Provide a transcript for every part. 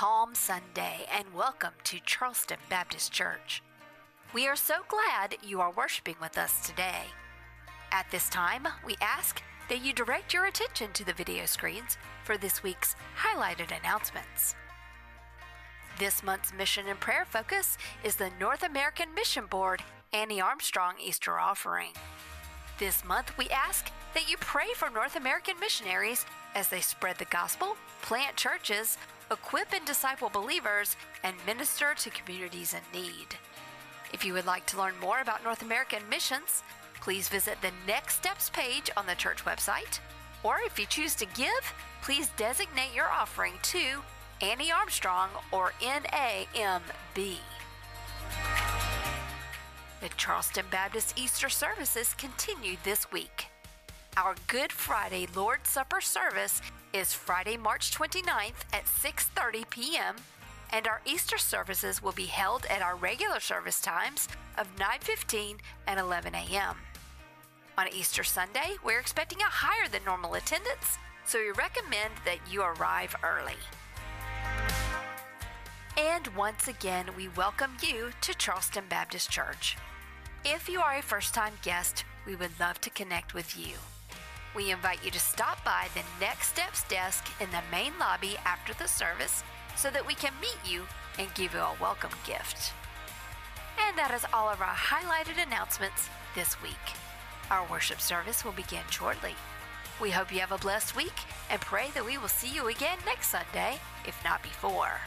Palm Sunday and welcome to Charleston Baptist Church. We are so glad you are worshiping with us today. At this time, we ask that you direct your attention to the video screens for this week's highlighted announcements. This month's mission and prayer focus is the North American Mission Board Annie Armstrong Easter offering. This month, we ask that you pray for North American missionaries as they spread the gospel, plant churches, equip and disciple believers, and minister to communities in need. If you would like to learn more about North American missions, please visit the Next Steps page on the church website. Or if you choose to give, please designate your offering to Annie Armstrong or NAMB. The Charleston Baptist Easter services continue this week. Our Good Friday Lord's Supper service is Friday, March 29th at 6:30 p.m. and our Easter services will be held at our regular service times of 9:15 and 11 a.m. On Easter Sunday, we're expecting a higher than normal attendance, so we recommend that you arrive early. And once again, we welcome you to Charleston Baptist Church. If you are a first time guest, we would love to connect with you. We invite you to stop by the Next Steps desk in the main lobby after the service so that we can meet you and give you a welcome gift. And that is all of our highlighted announcements this week. Our worship service will begin shortly. We hope you have a blessed week and pray that we will see you again next Sunday, if not before.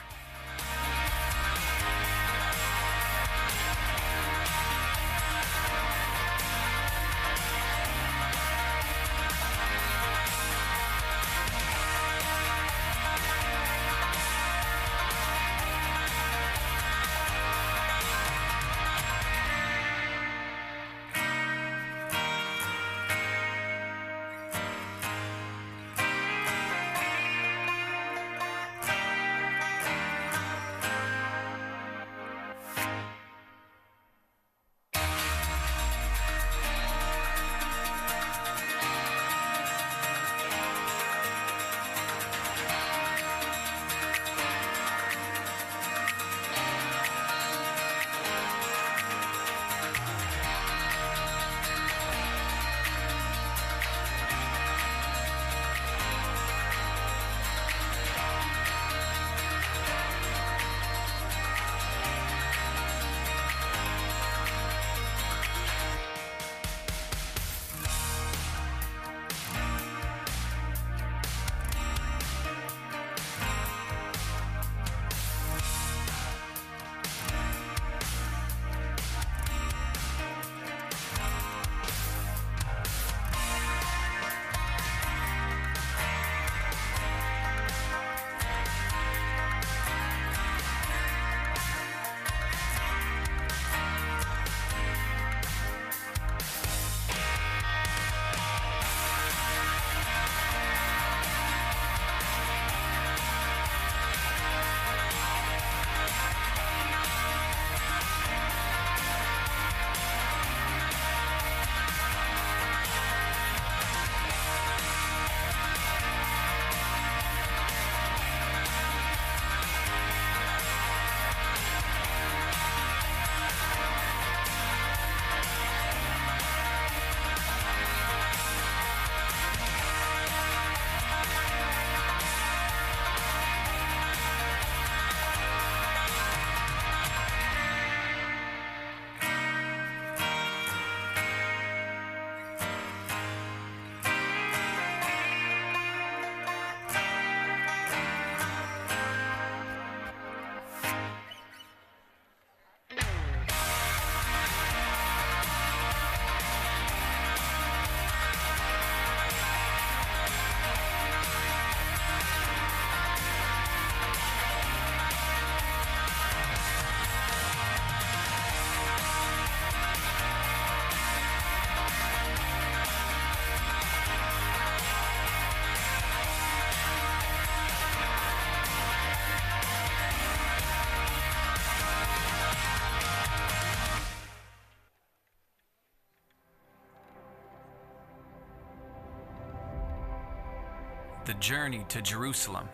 Journey to Jerusalem.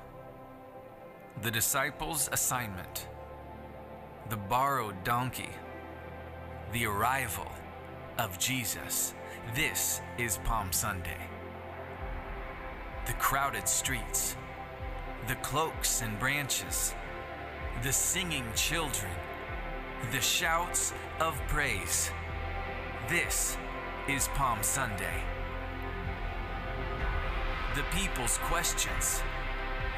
the disciples' assignment, the borrowed donkey, the arrival of Jesus. This is Palm Sunday. The crowded streets, the cloaks and branches, the singing children, the shouts of praise. This is Palm Sunday. The people's questions,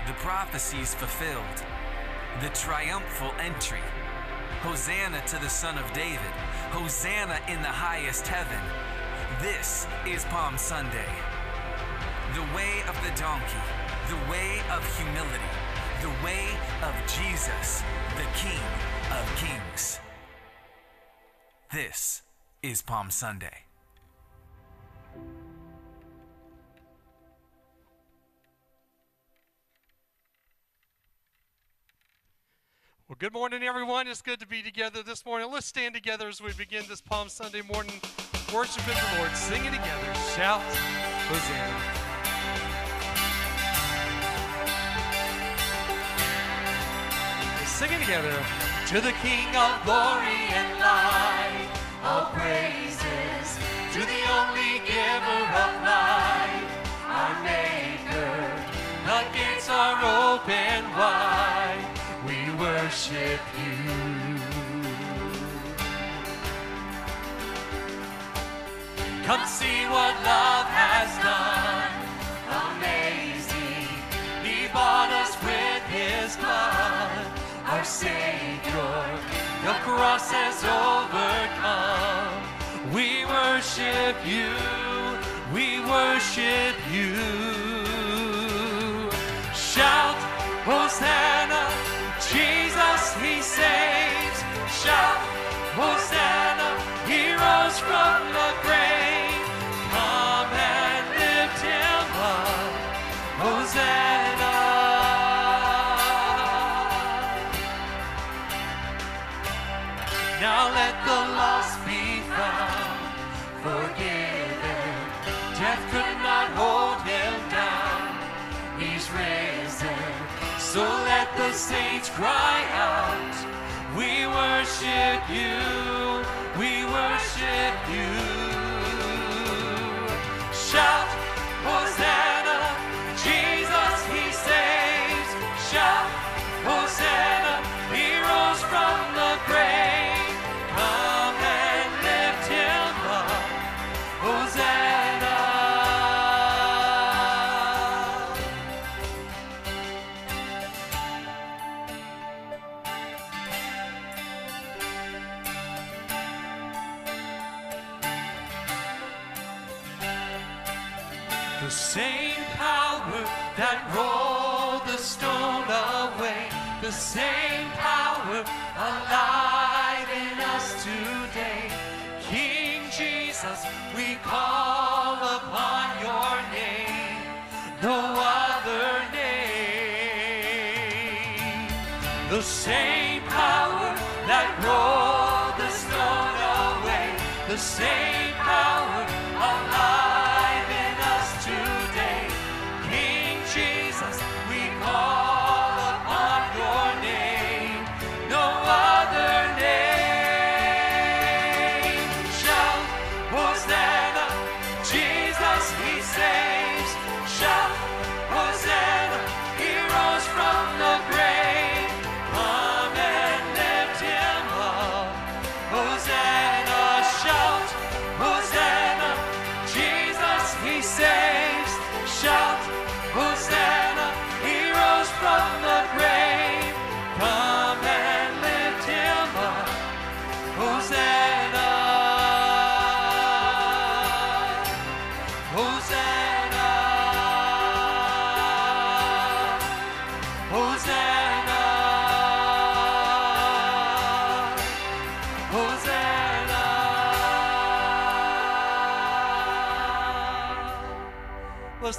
the prophecies fulfilled, the triumphal entry. Hosanna to the Son of David. Hosanna in the highest heaven. This is Palm Sunday. The way of the donkey, the way of humility, the way of Jesus, the King of Kings. This is Palm Sunday. Well, good morning, everyone. It's good to be together this morning. Let's stand together as we begin this Palm Sunday morning worshiping the Lord, singing together. Shout, Hosanna. Singing together to the King of glory and light, all praises to the only giver of life, our Maker. The gates are open wide worship you. Come see what love has done. Amazing. He bought us with his blood. Our Savior, the cross has overcome. We worship you. We worship you. Shout, Hosanna, he rose from the grave. Come and lift him up. Hosanna. Now let the lost be found, forgiven. Death could not hold him down. He's risen. So let the saints cry out. We worship you. We worship you. Shout, Hosanna. The same power that rolled the stone away, the same power alive in us today. King Jesus, we call upon your name, no other name. The same power that rolled the stone away, the same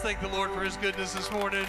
Let's thank the Lord for his goodness this morning.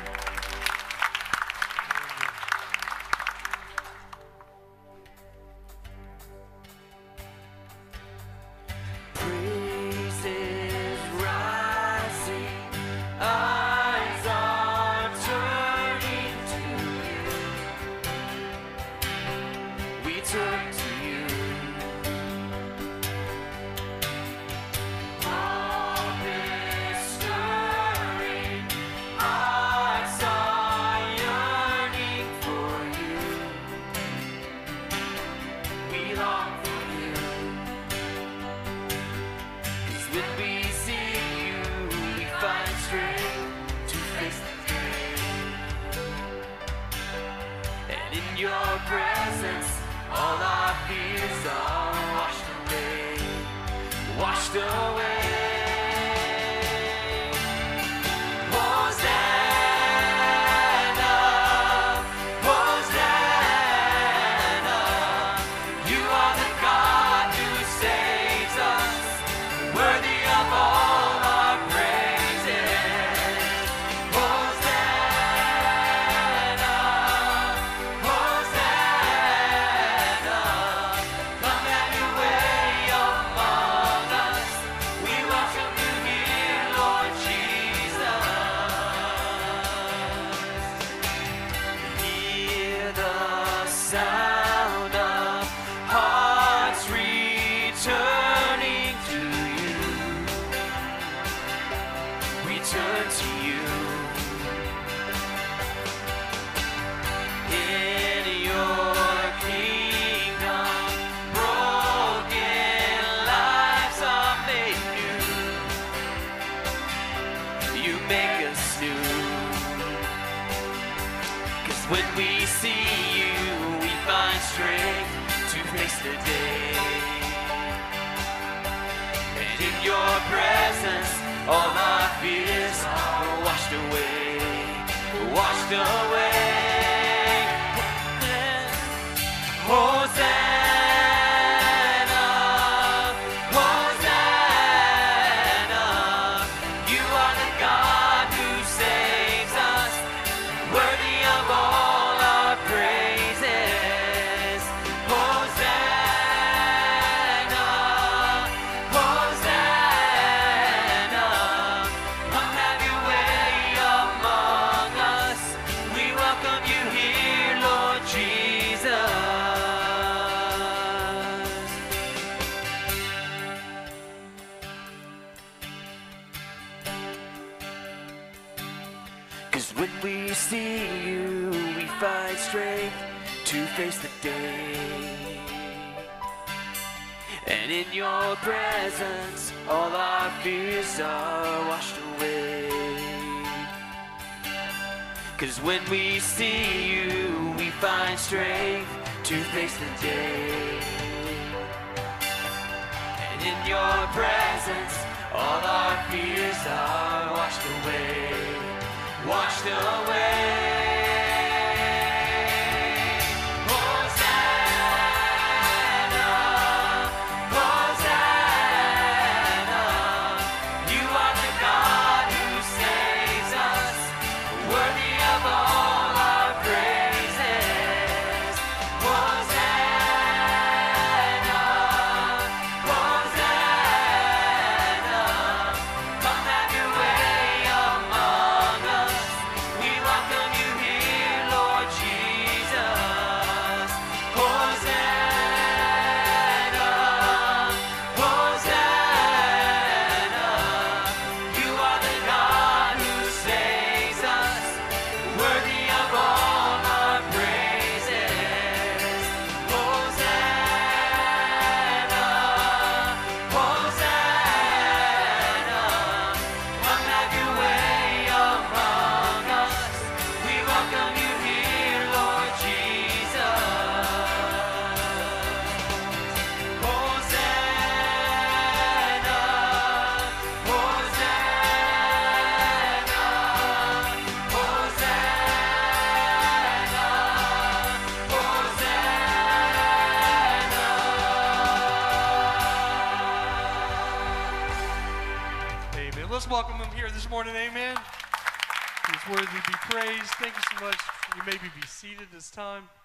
This time.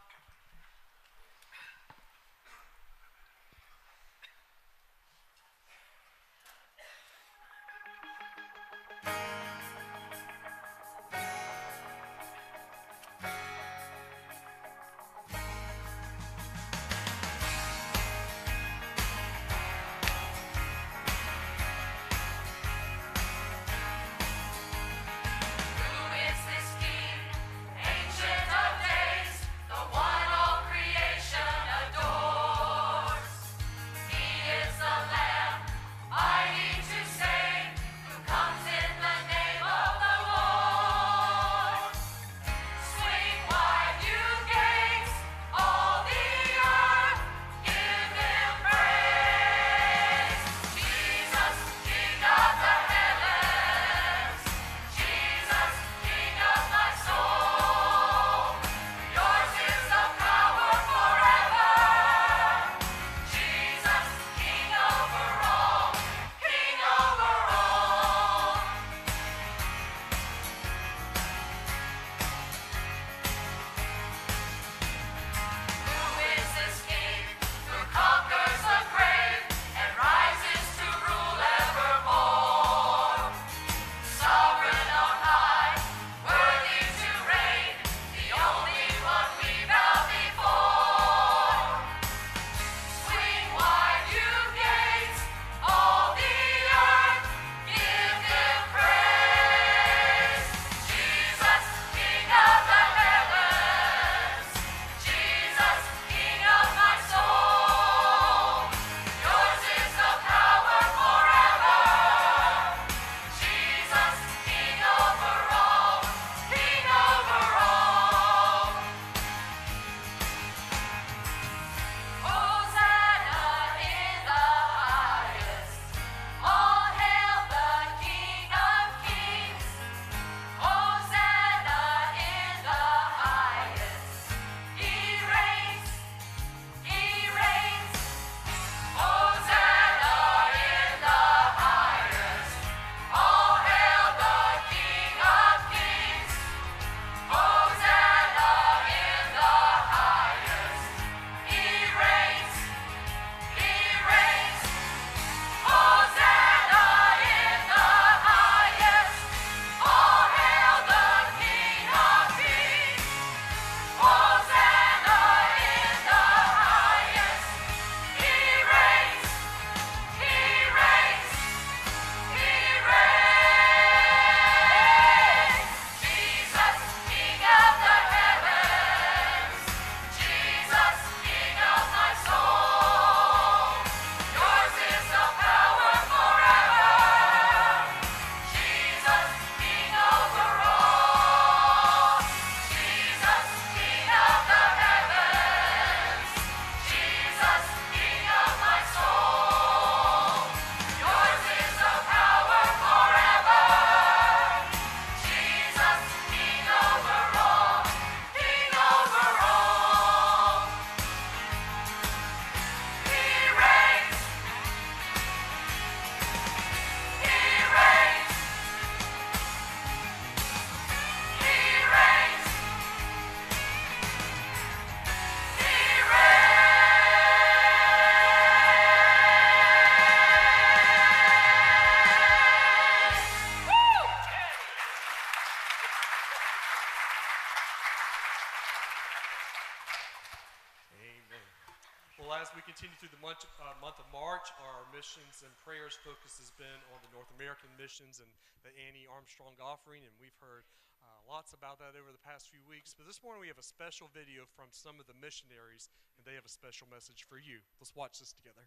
And the Annie Armstrong offering, and we've heard uh, lots about that over the past few weeks. But this morning we have a special video from some of the missionaries, and they have a special message for you. Let's watch this together.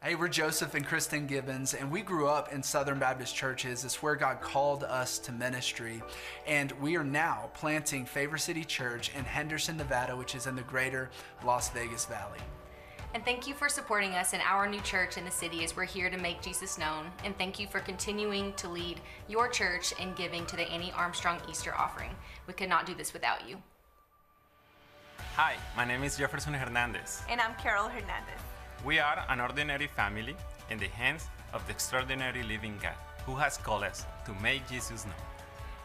Hey, we're Joseph and Kristen Gibbons, and we grew up in Southern Baptist churches. It's where God called us to ministry. And we are now planting Favor City Church in Henderson, Nevada, which is in the greater Las Vegas Valley. And thank you for supporting us in our new church in the city as we're here to make Jesus known. And thank you for continuing to lead your church in giving to the Annie Armstrong Easter offering. We could not do this without you. Hi, my name is Jefferson Hernandez. And I'm Carol Hernandez. We are an ordinary family in the hands of the extraordinary living God who has called us to make Jesus known.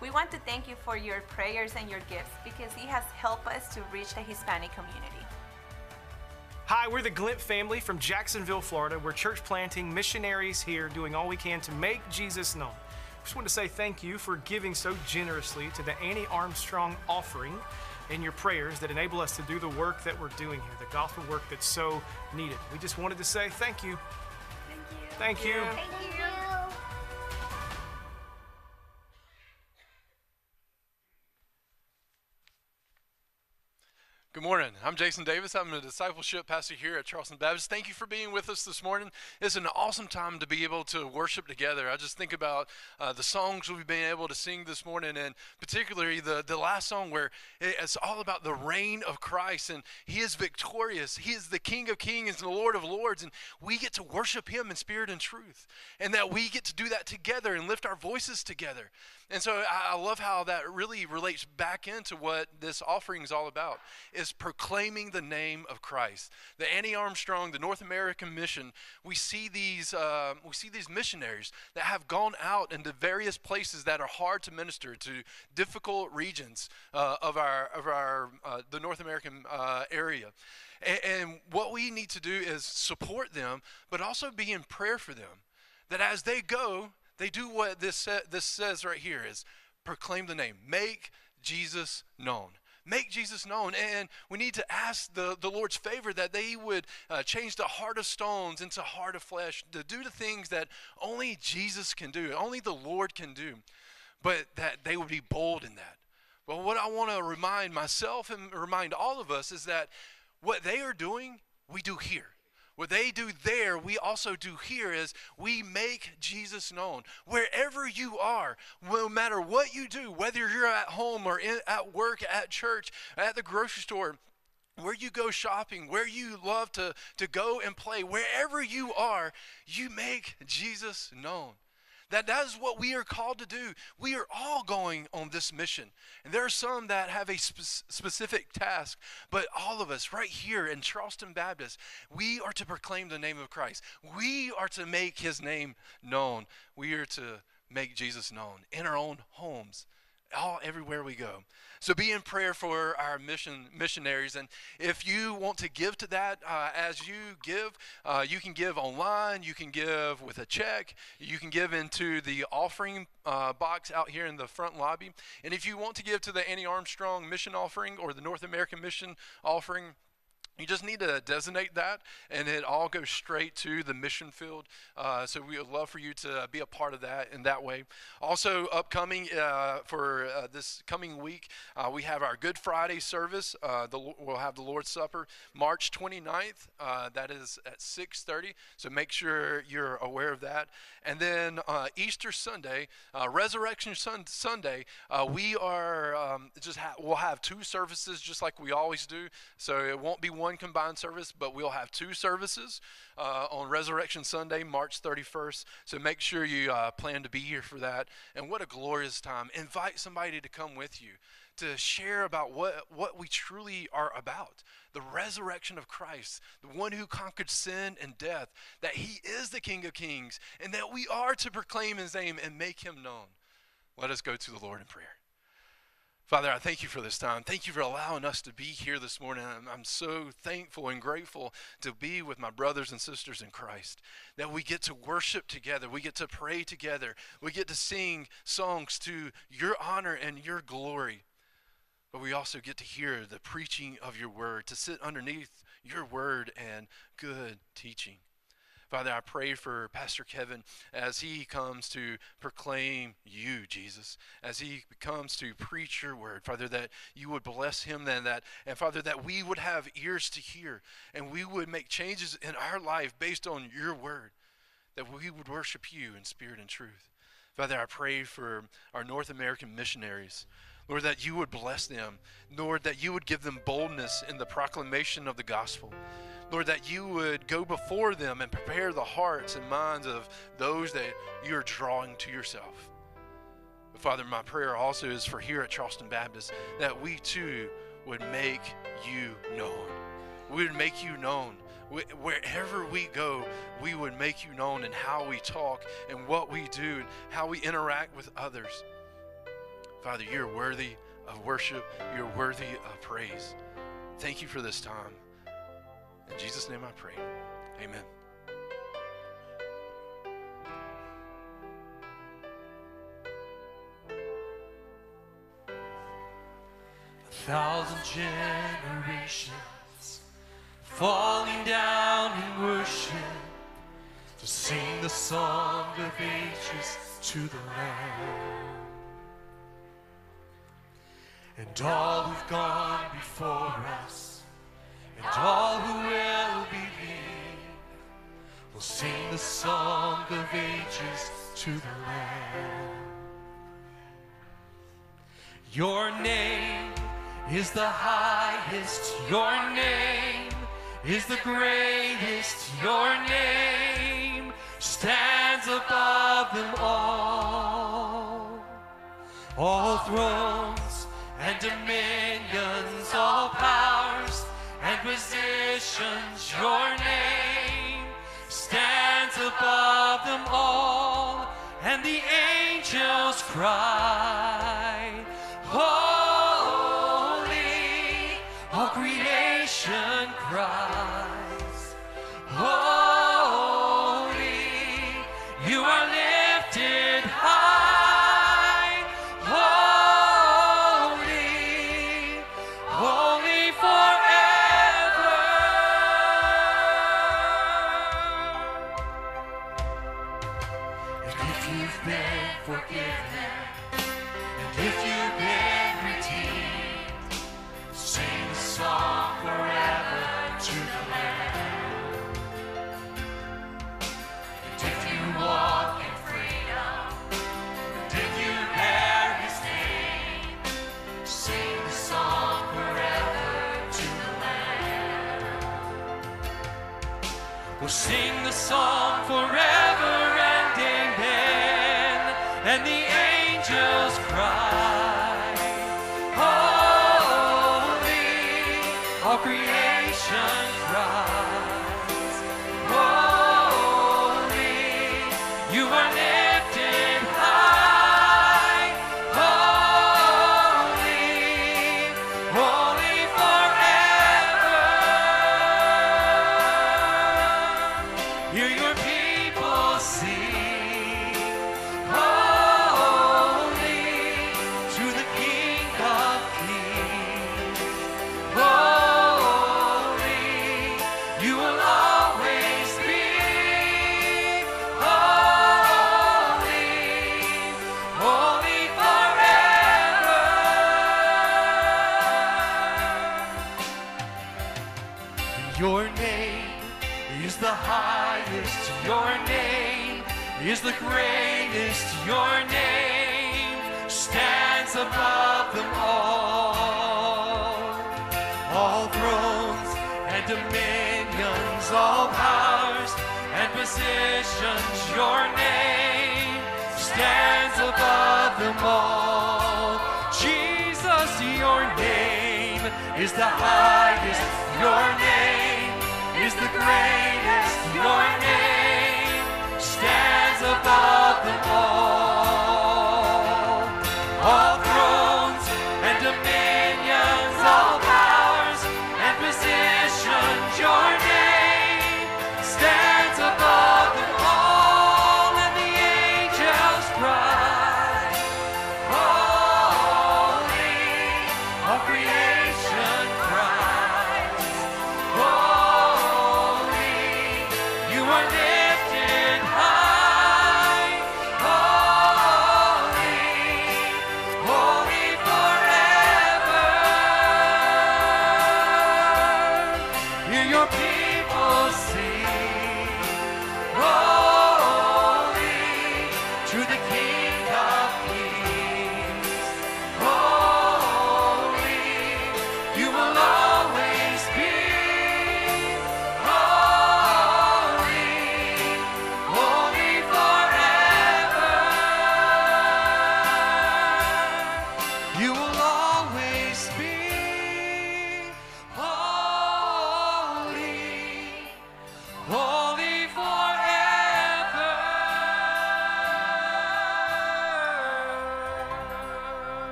We want to thank you for your prayers and your gifts because He has helped us to reach the Hispanic community. Hi, we're the Glint family from Jacksonville, Florida. We're church planting missionaries here doing all we can to make Jesus known. Just want to say thank you for giving so generously to the Annie Armstrong offering and your prayers that enable us to do the work that we're doing here, the gospel work that's so needed. We just wanted to say thank you. Thank you. Thank you. Thank you. Good morning. I'm Jason Davis. I'm a discipleship pastor here at Charleston Baptist. Thank you for being with us this morning. It's an awesome time to be able to worship together. I just think about uh, the songs we've been able to sing this morning, and particularly the, the last song where it's all about the reign of Christ, and He is victorious. He is the King of Kings and the Lord of Lords, and we get to worship Him in spirit and truth, and that we get to do that together and lift our voices together. And so I, love how that really relates back into what this offering is all about. Is proclaiming the name of Christ. The Annie Armstrong, the North American mission, we see these uh, we see these missionaries that have gone out into various places that are hard to minister to, difficult regions uh, of our of our uh, the North American uh, area. And, and what we need to do is support them, but also be in prayer for them. That as they go, they do what this, this says right here is proclaim the name, make Jesus known make Jesus known. And we need to ask the, the Lord's favor that they would uh, change the heart of stones into heart of flesh, to do the things that only Jesus can do, only the Lord can do, but that they would be bold in that. But what I want to remind myself and remind all of us is that what they are doing, we do here. What they do there, we also do here is we make Jesus known. Wherever you are, no matter what you do, whether you're at home or in, at work, at church, at the grocery store, where you go shopping, where you love to, to go and play, wherever you are, you make Jesus known. That that is what we are called to do. We are all going on this mission. And there are some that have a spe- specific task, but all of us right here in Charleston Baptist, we are to proclaim the name of Christ. We are to make his name known. We are to make Jesus known in our own homes, all everywhere we go. So be in prayer for our mission missionaries, and if you want to give to that, uh, as you give, uh, you can give online, you can give with a check, you can give into the offering uh, box out here in the front lobby, and if you want to give to the Annie Armstrong Mission Offering or the North American Mission Offering. You just need to designate that, and it all goes straight to the mission field. Uh, so we would love for you to be a part of that in that way. Also, upcoming uh, for uh, this coming week, uh, we have our Good Friday service. Uh, the, we'll have the Lord's Supper March 29th. Uh, that is at 6:30. So make sure you're aware of that. And then Easter Sunday, Resurrection sun- Sunday, we are um, just ha- we'll have two services just like we always do. So it won't be one one combined service, but we'll have two services uh, on Resurrection Sunday, March 31st. So make sure you uh, plan to be here for that. And what a glorious time. Invite somebody to come with you to share about what, what we truly are about the resurrection of Christ, the one who conquered sin and death, that he is the King of Kings, and that we are to proclaim his name and make him known. Let us go to the Lord in prayer. Father, I thank you for this time. Thank you for allowing us to be here this morning. I'm, I'm, so thankful and grateful to be with my brothers and sisters in Christ. That we get to worship together, we get to pray together, we get to sing songs to your honor and your glory. but we also get to hear the preaching of your word, to sit underneath your word and good teaching. Father, I pray for Pastor Kevin as he comes to proclaim you, Jesus, as he comes to preach your word, Father, that you would bless him then that and Father that we would have ears to hear and we would make changes in our life based on your word, that we would worship you in spirit and truth. Father, I pray for our North American missionaries. Lord, that you would bless them. Lord, that you would give them boldness in the proclamation of the gospel. Lord, that you would go before them and prepare the hearts and minds of those that you're drawing to yourself. But Father, my prayer also is for here at Charleston Baptist that we too would make you known. We would make you known. Wherever we go, we would make you known in how we talk and what we do and how we interact with others. Father, you're worthy of worship, you're worthy of praise. Thank you for this time. In Jesus' name I pray. Amen. A thousand generations falling down in worship to sing the song of ages to the Lamb. And all who've gone before us and all who will believe will sing the song of ages to the Lamb. Your name is the highest, your name is the greatest, your name stands above them all. All thrones and dominions, all powers and positions, your name stands above them all, and the angels cry, Holy,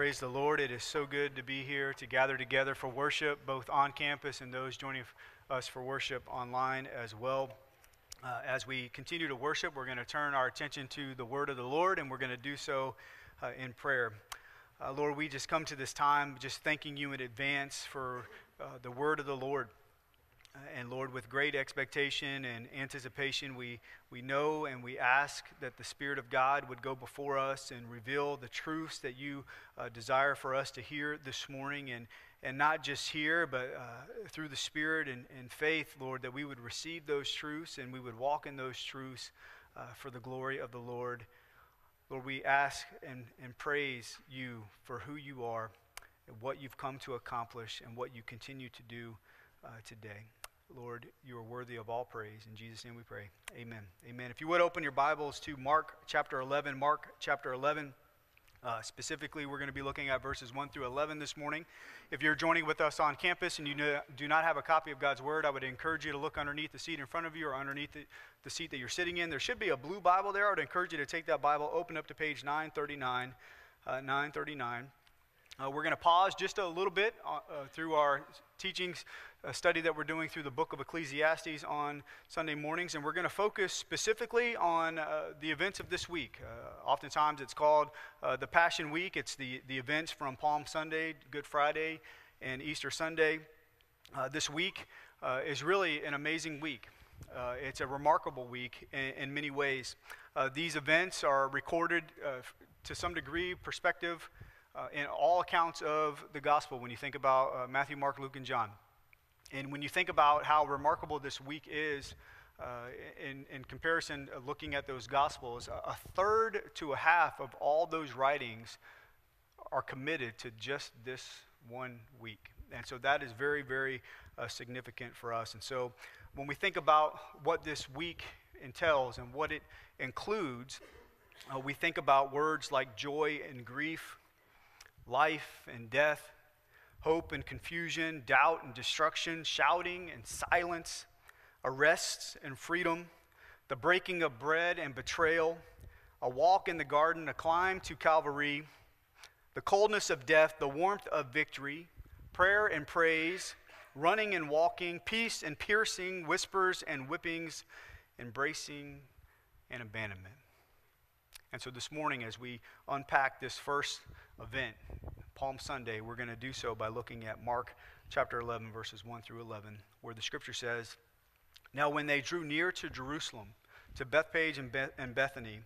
Praise the Lord. It is so good to be here to gather together for worship, both on campus and those joining us for worship online as well. Uh, as we continue to worship, we're going to turn our attention to the word of the Lord, and we're going to do so uh, in prayer. Uh, Lord, we just come to this time just thanking you in advance for uh, the word of the Lord. Uh, and Lord, with great expectation and anticipation, we, we know and we ask that the Spirit of God would go before us and reveal the truths that you uh, desire for us to hear this morning. And, and not just here, but uh, through the Spirit and, and, faith, Lord, that we would receive those truths and we would walk in those truths uh, for the glory of the Lord. Lord, we ask and, and praise you for who you are and what you've come to accomplish and what you continue to do uh, today. Lord, you are worthy of all praise. In Jesus' name we pray. Amen. Amen. If you would open your Bibles to Mark chapter 11, Mark chapter 11. Uh, specifically, we're going to be looking at verses 1 through 11 this morning. If you're joining with us on campus and you do not have a copy of God's Word, I would encourage you to look underneath the seat in front of you or underneath the, the seat that you're sitting in. There should be a blue Bible there. I would encourage you to take that Bible, open up to page 939. Uh, 939. Uh, we're going to pause just a little bit uh, uh, through our teachings a study that we're doing through the book of Ecclesiastes on Sunday mornings, and we're going to focus specifically on uh, the events of this week. Uh, oftentimes it's called uh, the Passion Week, it's the, the events from Palm Sunday, Good Friday, and Easter Sunday. Uh, this week uh, is really an amazing week. Uh, it's a remarkable week in, in many ways. these events are recorded to some degree, perspective, in all accounts of the gospel when you think about Matthew, Mark, Luke, and John. And when you think about how remarkable this week is, uh, in, in, comparison, uh, looking at those Gospels, a, a, third to a half of all those writings are committed to just this one week. And so that is very, very uh, significant for us. And so when we think about what this week entails and what it includes, uh, we think about words like joy and grief, life and death, hope and confusion, doubt and destruction, shouting and silence, arrests and freedom, the breaking of bread and betrayal, a walk in the garden, a climb to Calvary, the coldness of death, the warmth of victory, prayer and praise, running and walking, peace and piercing, whispers and whippings, embracing and abandonment. And so this morning, as we unpack this first event, Palm Sunday, we're going to do so by looking at Mark chapter 11, verses 1 through 11, where the scripture says, Now when they drew near to Jerusalem, to Bethphage and, and Bethany,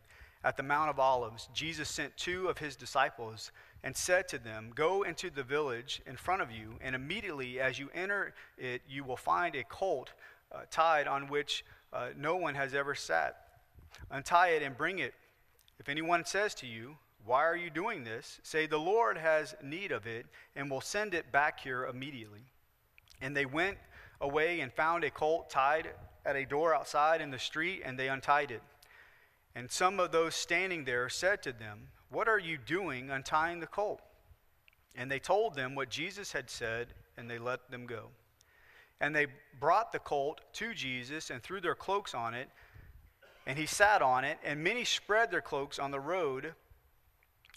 at the Mount of Olives, Jesus sent two of his disciples and said to them, Go into the village in front of you, and immediately as you enter it, you will find a colt uh, tied on which uh, no one has ever sat. Untie it and bring it. If anyone says to you, why are you doing this? Say, The Lord has need of it, and will send it back here immediately. And they went away and found a colt tied at a door outside in the street, and they untied it. And some of those standing there said to them, What are you doing untying the colt? And they told them what Jesus had said, and they let them go. And they brought the colt to Jesus and threw their cloaks on it, and he sat on it, and many spread their cloaks on the road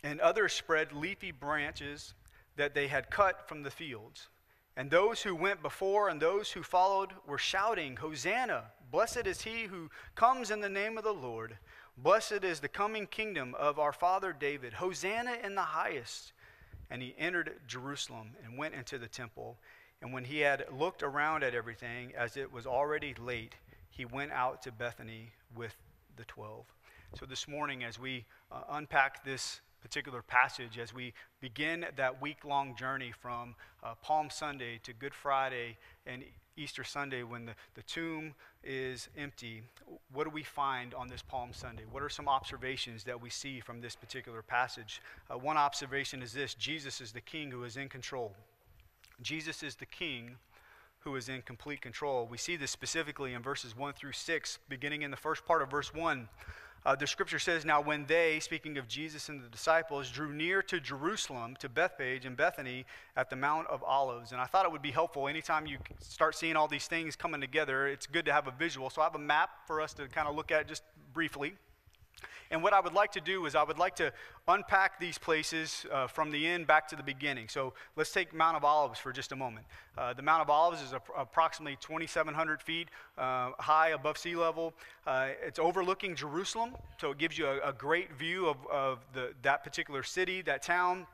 and others spread leafy branches that they had cut from the fields. And those who went before and those who followed were shouting, Hosanna! Blessed is he who comes in the name of the Lord. Blessed is the coming kingdom of our father David. Hosanna in the highest. And he entered Jerusalem and went into the temple. And when he had looked around at everything, as it was already late, he went out to Bethany with the twelve. So this morning, as we uh, unpack this particular passage as we begin that week long journey from uh, Palm Sunday to Good Friday and Easter Sunday when the, the tomb is empty. What do we find on this Palm Sunday? What are some observations that we see from this particular passage? Uh, one observation is this Jesus is the king who is in control. Jesus is the king who is in complete control. We see this specifically in verses 1 through 6, beginning in the first part of verse 1. Uh, the scripture says, Now when they, speaking of Jesus and the disciples, drew near to Jerusalem, to Bethpage and Bethany at the Mount of Olives. And I thought it would be helpful anytime you start seeing all these things coming together, it's good to have a visual. So I have a map for us to kind of look at just briefly. And what I would like to do is I would like to unpack these places uh, from the end back to the beginning. So let's take Mount of Olives for just a moment. Uh, the Mount of Olives is approximately 2,700 feet uh, high above sea level. Uh, it's overlooking Jerusalem, so it gives you a, a great view of, of the, that particular city, that town.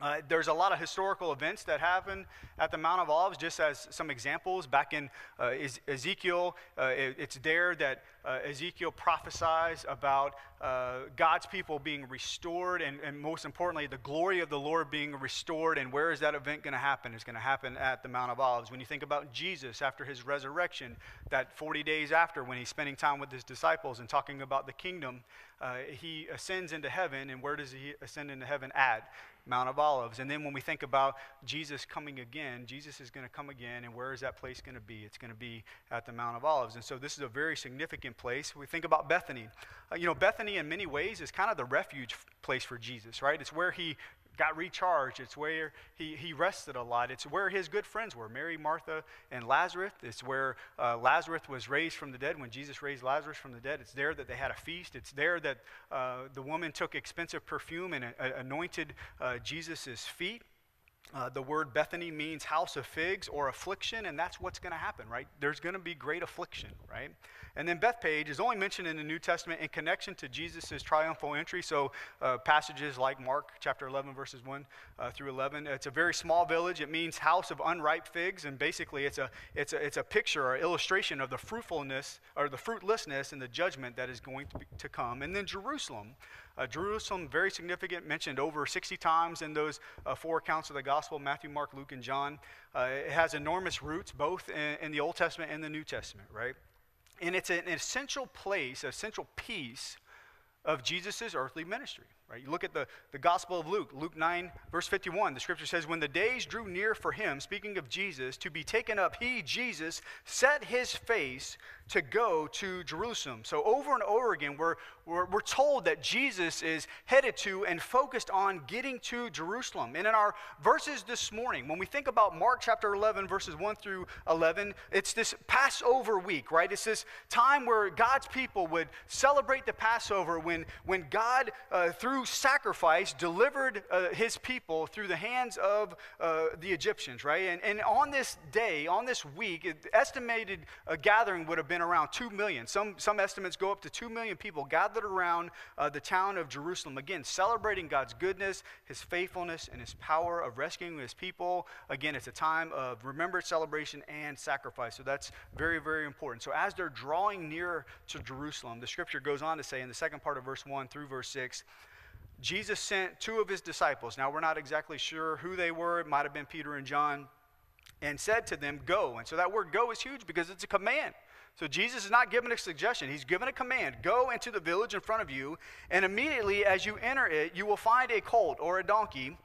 Uh, there's a lot of historical events that happen at the Mount of Olives, just as some examples. Back in uh, Ezekiel, uh, it, it's there that uh, Ezekiel prophesies about uh, God's people being restored, and, and, most importantly, the glory of the Lord being restored. And where is that event going to happen? It's going to happen at the Mount of Olives. When you think about Jesus after his resurrection, that 40 days after, when he's spending time with his disciples and talking about the kingdom, uh, he ascends into heaven. And where does he ascend into heaven at? Mount of Olives. And then when we think about Jesus coming again, Jesus is going to come again, and where is that place going to be? It's going to be at the Mount of Olives. And so this is a very significant place. We think about Bethany. Uh, you know, Bethany in many ways is kind of the refuge place for Jesus, right? It's where he got recharged. It's where he, he rested a lot. It's where his good friends were Mary, Martha, and Lazarus. It's where uh, Lazarus was raised from the dead. When Jesus raised Lazarus from the dead, it's there that they had a feast. It's there that uh, the woman took expensive perfume and uh, anointed uh, Jesus' feet. Uh, the word Bethany means house of figs or affliction, and that's what's going to happen, right? There's going to be great affliction, right? And then Bethpage is only mentioned in the New Testament in connection to Jesus' triumphal entry. So uh, passages like Mark chapter 11, verses 1 uh, through 11. It's a very small village. It means house of unripe figs. And basically, it's a, it's a, it's a picture or illustration of the fruitfulness or the fruitlessness and the judgment that is going to, be, to come. And then Jerusalem. Uh, Jerusalem, very significant, mentioned over 60 times in those uh, four accounts of the gospel Matthew, Mark, Luke, and John. Uh, it has enormous roots both in, in the Old Testament and the New Testament, right? And it's an essential place, a central piece of Jesus' earthly ministry. Right? You look at the, the Gospel of Luke, Luke 9, verse 51. The scripture says, When the days drew near for him, speaking of Jesus, to be taken up, he, Jesus, set his face to go to Jerusalem. So over and over again, we're, we're, we're told that Jesus is headed to and focused on getting to Jerusalem. And in our verses this morning, when we think about Mark chapter 11, verses 1 through 11, it's this Passover week, right? It's this time where God's people would celebrate the Passover when, when God, uh, through sacrifice, delivered uh, his people through the hands of uh, the Egyptians, right? And, and on this day, on this week, estimated uh, gathering would have been been around 2 million. Some, some estimates go up to 2 million people gathered around uh, the town of Jerusalem. Again, celebrating God's goodness, his faithfulness, and his power of rescuing his people. Again, it's a time of remembrance, celebration, and sacrifice. So that's very, very important. So as they're drawing near to Jerusalem, the scripture goes on to say in the second part of verse 1 through verse 6, Jesus sent two of his disciples. Now, we're not exactly sure who they were. It might have been Peter and John. And said to them, Go. And so that word go is huge because it's a command. So Jesus is not giving a suggestion, he's given a command. Go into the village in front of you, and immediately as you enter it, you will find a colt or a donkey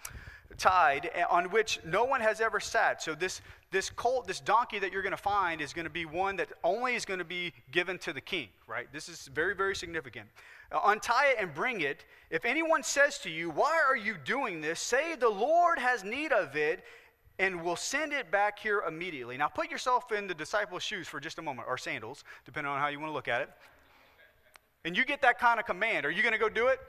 tied eh, on which no one has ever sat. So this this colt, this donkey that you're going to find is going to be one that only is going to be given to the king, right? This is very very significant. Uh, untie it and bring it. If anyone says to you, "Why are you doing this?" say, "The Lord has need of it." And we'll send it back here immediately. Now, put yourself in the disciples' shoes for just a moment, or sandals, depending on how you want to look at it. And you get that kind of command. Are you going to go do it?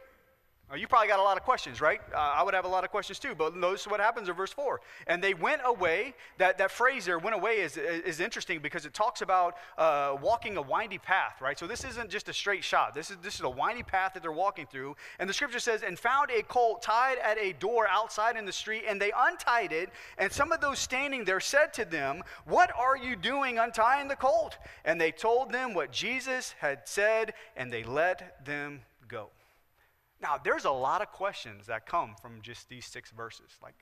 You probably got a lot of questions, right? Uh, I would have a lot of questions too, but notice what happens in verse 4. And they went away. That, that phrase there, went away, is, is interesting because it talks about uh, walking a windy path, right? So this isn't just a straight shot. This is, this is a windy path that they're walking through. And the scripture says, and found a colt tied at a door outside in the street, and they untied it. And some of those standing there said to them, What are you doing untying the colt? And they told them what Jesus had said, and they let them go. Now, there's a lot of questions that come from just these six verses. Like,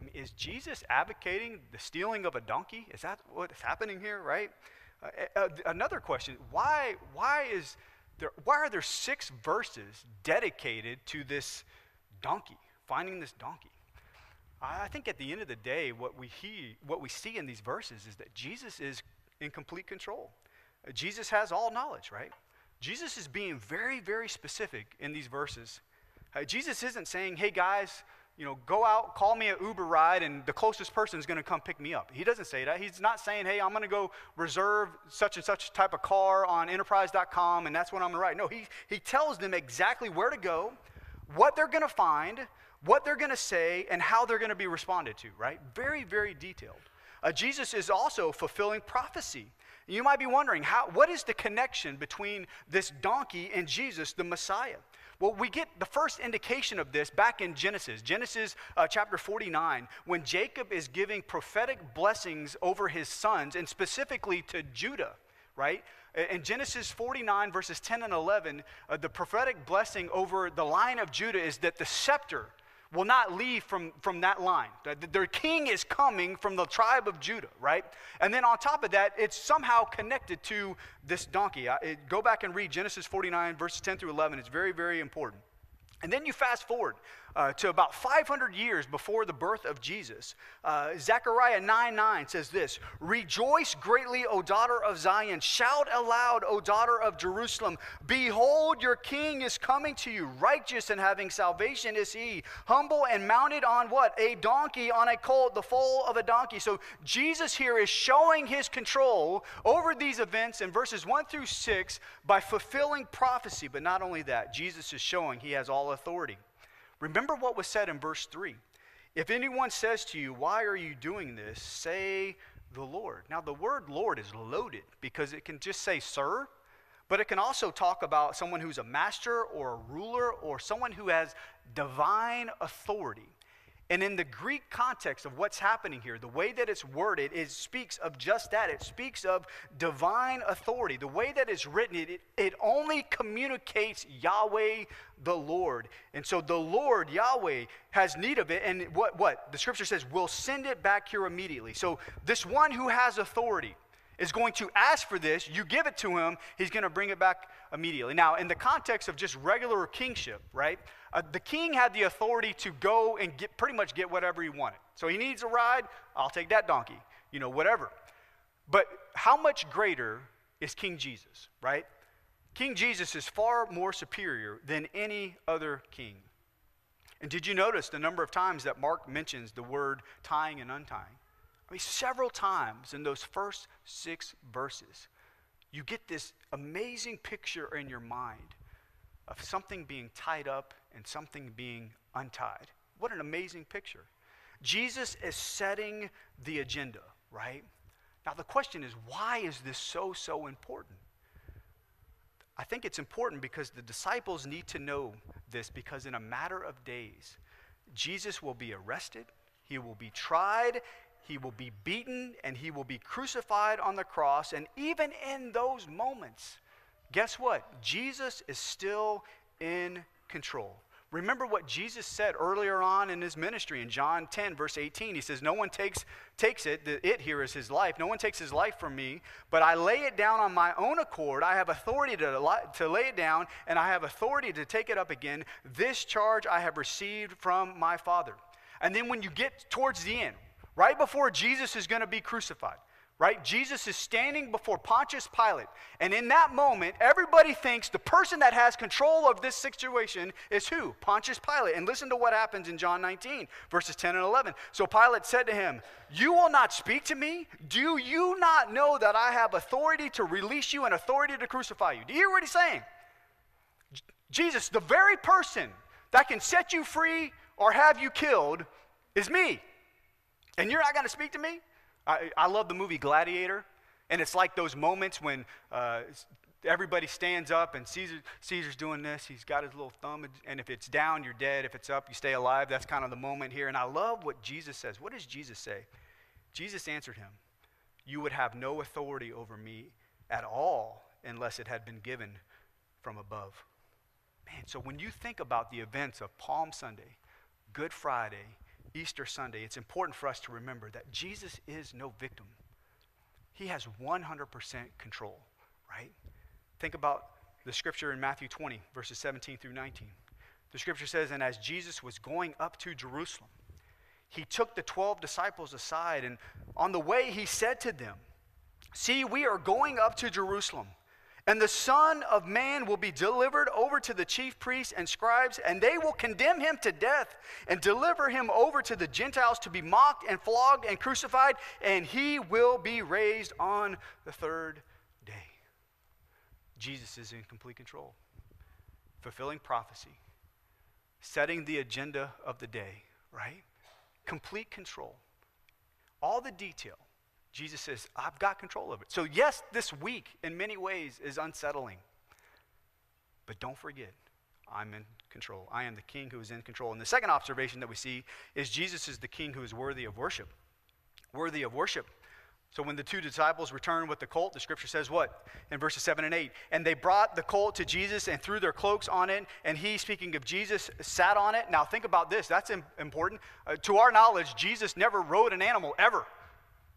I mean, is Jesus advocating the stealing of a donkey? Is that what's happening here, right? Uh, uh, another question why, why, is there, why are there six verses dedicated to this donkey, finding this donkey? I think at the end of the day, what we, he, what we see in these verses is that Jesus is in complete control. Uh, Jesus has all knowledge, right? Jesus is being very, very specific in these verses. Uh, Jesus isn't saying, hey guys, you know, go out, call me an Uber ride, and the closest person is going to come pick me up. He doesn't say that. He's not saying, hey, I'm going to go reserve such and such type of car on enterprise.com, and that's what I'm going to ride. No, he, he tells them exactly where to go, what they're going to find, what they're going to say, and how they're going to be responded to, right? Very, very detailed. Uh, Jesus is also fulfilling prophecy. You might be wondering, how, what is the connection between this donkey and Jesus, the Messiah? Well, we get the first indication of this back in Genesis, Genesis uh, chapter 49, when Jacob is giving prophetic blessings over his sons, and specifically to Judah, right? In Genesis 49, verses 10 and 11, uh, the prophetic blessing over the line of Judah is that the scepter, will not leave from, from that line. Their king is coming from the tribe of Judah, right? And then on top of that, it's somehow connected to this donkey. I, it, go back and read Genesis 49, verses 10 through 11. It's very, very important. And then you fast forward uh, to about 500 years before the birth of Jesus. Uh, Zechariah 9 9 says this Rejoice greatly, O daughter of Zion. Shout aloud, O daughter of Jerusalem. Behold, your king is coming to you. Righteous and having salvation is he. Humble and mounted on what? A donkey on a colt, the foal of a donkey. So Jesus here is showing his control over these events in verses 1 through 6 by fulfilling prophecy. But not only that, Jesus is showing he has all authority. Remember what was said in verse 3. If anyone says to you, Why are you doing this? say the Lord. Now, the word Lord is loaded because it can just say sir, but it can also talk about someone who's a master or a ruler or someone who has divine authority. And in the Greek context of what's happening here, the way that it's worded, it speaks of just that. It speaks of divine authority. The way that it's written, it, it only communicates Yahweh the Lord. And so the Lord, Yahweh, has need of it. And what, what? The scripture says, we'll send it back here immediately. So this one who has authority, is going to ask for this, you give it to him, he's going to bring it back immediately. Now, in the context of just regular kingship, right? Uh, the king had the authority to go and get pretty much get whatever he wanted. So he needs a ride, I'll take that donkey, you know, whatever. But how much greater is King Jesus, right? King Jesus is far more superior than any other king. And did you notice the number of times that Mark mentions the word tying and untying? I mean, several times in those first six verses, you get this amazing picture in your mind of something being tied up and something being untied. What an amazing picture. Jesus is setting the agenda, right? Now, the question is why is this so, so important? I think it's important because the disciples need to know this because in a matter of days, Jesus will be arrested, he will be tried, he will be beaten and he will be crucified on the cross. And even in those moments, guess what? Jesus is still in control. Remember what Jesus said earlier on in his ministry in John 10, verse 18. He says, No one takes, takes it, the it here is his life. No one takes his life from me, but I lay it down on my own accord. I have authority to, to lay it down, and I have authority to take it up again. This charge I have received from my Father. And then when you get towards the end, right before Jesus is going to be crucified. Right? Jesus is standing before Pontius Pilate. And in that moment, everybody thinks the person that has control of this situation is who? Pontius Pilate. And listen to what happens in John 19, verses 10 and 11. So Pilate said to him, You will not speak to me? Do you not know that I have authority to release you and authority to crucify you? Do you hear what he's saying? Jesus, the very person that can set you free or have you killed, is me. And you're not going to speak to me? I, I love the movie Gladiator. And it's like those moments when uh, everybody stands up and Caesar, Caesar's doing this. He's got his little thumb. And if it's down, you're dead. If it's up, you stay alive. That's kind of the moment here. And I love what Jesus says. What does Jesus say? Jesus answered him, You would have no authority over me at all unless it had been given from above. Man, so when you think about the events of Palm Sunday, Good Friday, Easter Sunday, it's important for us to remember that Jesus is no victim. He has 100% control, right? Think about the scripture in Matthew 20, verses 17 through 19. The scripture says, And as Jesus was going up to Jerusalem, he took the 12 disciples aside, and on the way he said to them, See, we are going up to Jerusalem And the Son of Man will be delivered over to the chief priests and scribes, and they will condemn him to death and deliver him over to the Gentiles to be mocked and flogged and crucified, and he will be raised on the third day. Jesus is in complete control, fulfilling prophecy, setting the agenda of the day, right? Complete control. All the detail. Jesus says, I've got control of it. So, yes, this week in many ways is unsettling. But don't forget, I'm in control. I am the king who is in control. And the second observation that we see is Jesus is the king who is worthy of worship. Worthy of worship. So when the two disciples returned with the colt, the scripture says what? In verses 7 and 8. And they brought the colt to Jesus and threw their cloaks on it, and he, speaking of Jesus, sat on it. Now think about this, that's important. Uh, to our knowledge, Jesus never rode an animal ever.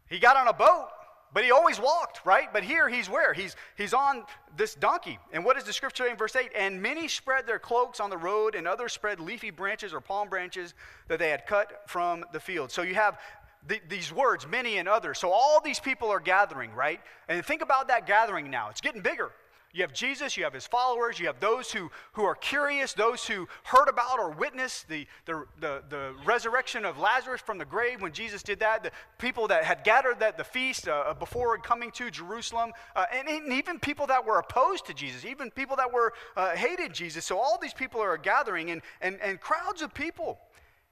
He got on a boat, but he always walked, right? But here he's where? He's, he's on this donkey. And what does the scripture say in verse 8? And many spread their cloaks on the road, and others spread leafy branches or palm branches that they had cut from the field. So you have the, these words, many and others. So all these people are gathering, right? And think about that gathering now. It's getting bigger. You have Jesus, you have his followers, you have those who, who are curious, those who heard about or witnessed the, the, the, the resurrection of Lazarus from the grave when Jesus did that, the people that had gathered at the feast uh, before coming to Jerusalem, uh, and, and, even people that were opposed to Jesus, even people that were uh, hated Jesus. So all these people are gathering, and, and, and crowds of people.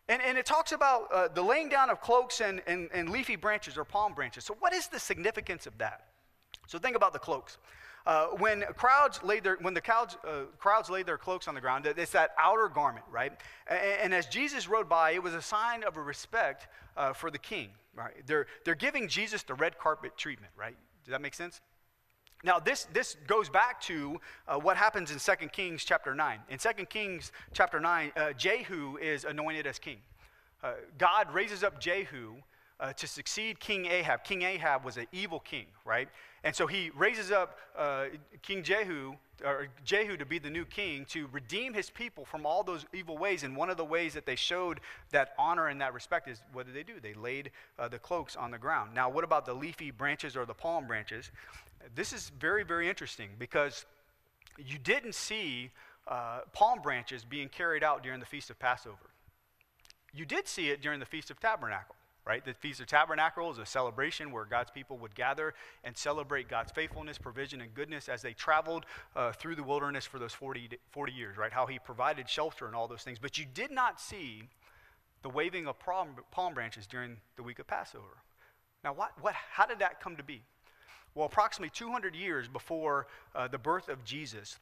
And, and it talks about uh, the laying down of cloaks and, and, and leafy branches or palm branches. So, what is the significance of that? So, think about the cloaks. Uh, when crowds laid their when the crowds, uh, crowds laid their cloaks on the ground, it's that outer garment, right? And, and as Jesus rode by, it was a sign of a respect uh, for the king, right? They're they're giving Jesus the red carpet treatment, right? Does that make sense? Now, this, this goes back to uh, what happens in 2 Kings chapter 9. In 2 Kings chapter 9, uh, Jehu is anointed as king. Uh, God raises up Jehu uh, to succeed King Ahab. King Ahab was an evil king, right? And so he raises up uh, King Jehu, or Jehu to be the new king, to redeem his people from all those evil ways. And one of the ways that they showed that honor and that respect is what did they do? They laid uh, the cloaks on the ground. Now, what about the leafy branches or the palm branches? This is very, very interesting because you didn't see uh, palm branches being carried out during the Feast of Passover. You did see it during the Feast of Tabernacle right? The Feast of Tabernacle is a celebration where God's people would gather and celebrate God's faithfulness, provision, and goodness as they traveled uh, through the wilderness for those 40, 40 years, right? How He provided shelter and all those things. But you did not see the waving of palm, palm branches during the week of Passover. Now, what, what, how did that come to be? Well, approximately 200 years before uh, the birth of Jesus,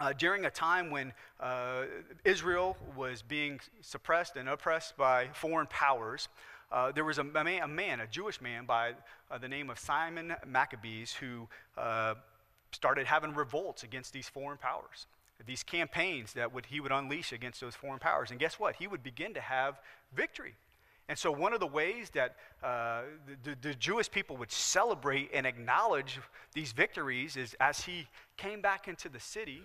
uh, during a time when uh, Israel was being suppressed and oppressed by foreign powers, uh, there was a, a, man, a, man, a Jewish man by uh, the name of Simon Maccabees, who uh, started having revolts against these foreign powers, these campaigns that would, he would unleash against those foreign powers. And guess what? He would begin to have victory. And so, one of the ways that uh, the, the, Jewish people would celebrate and acknowledge these victories is as he came back into the city,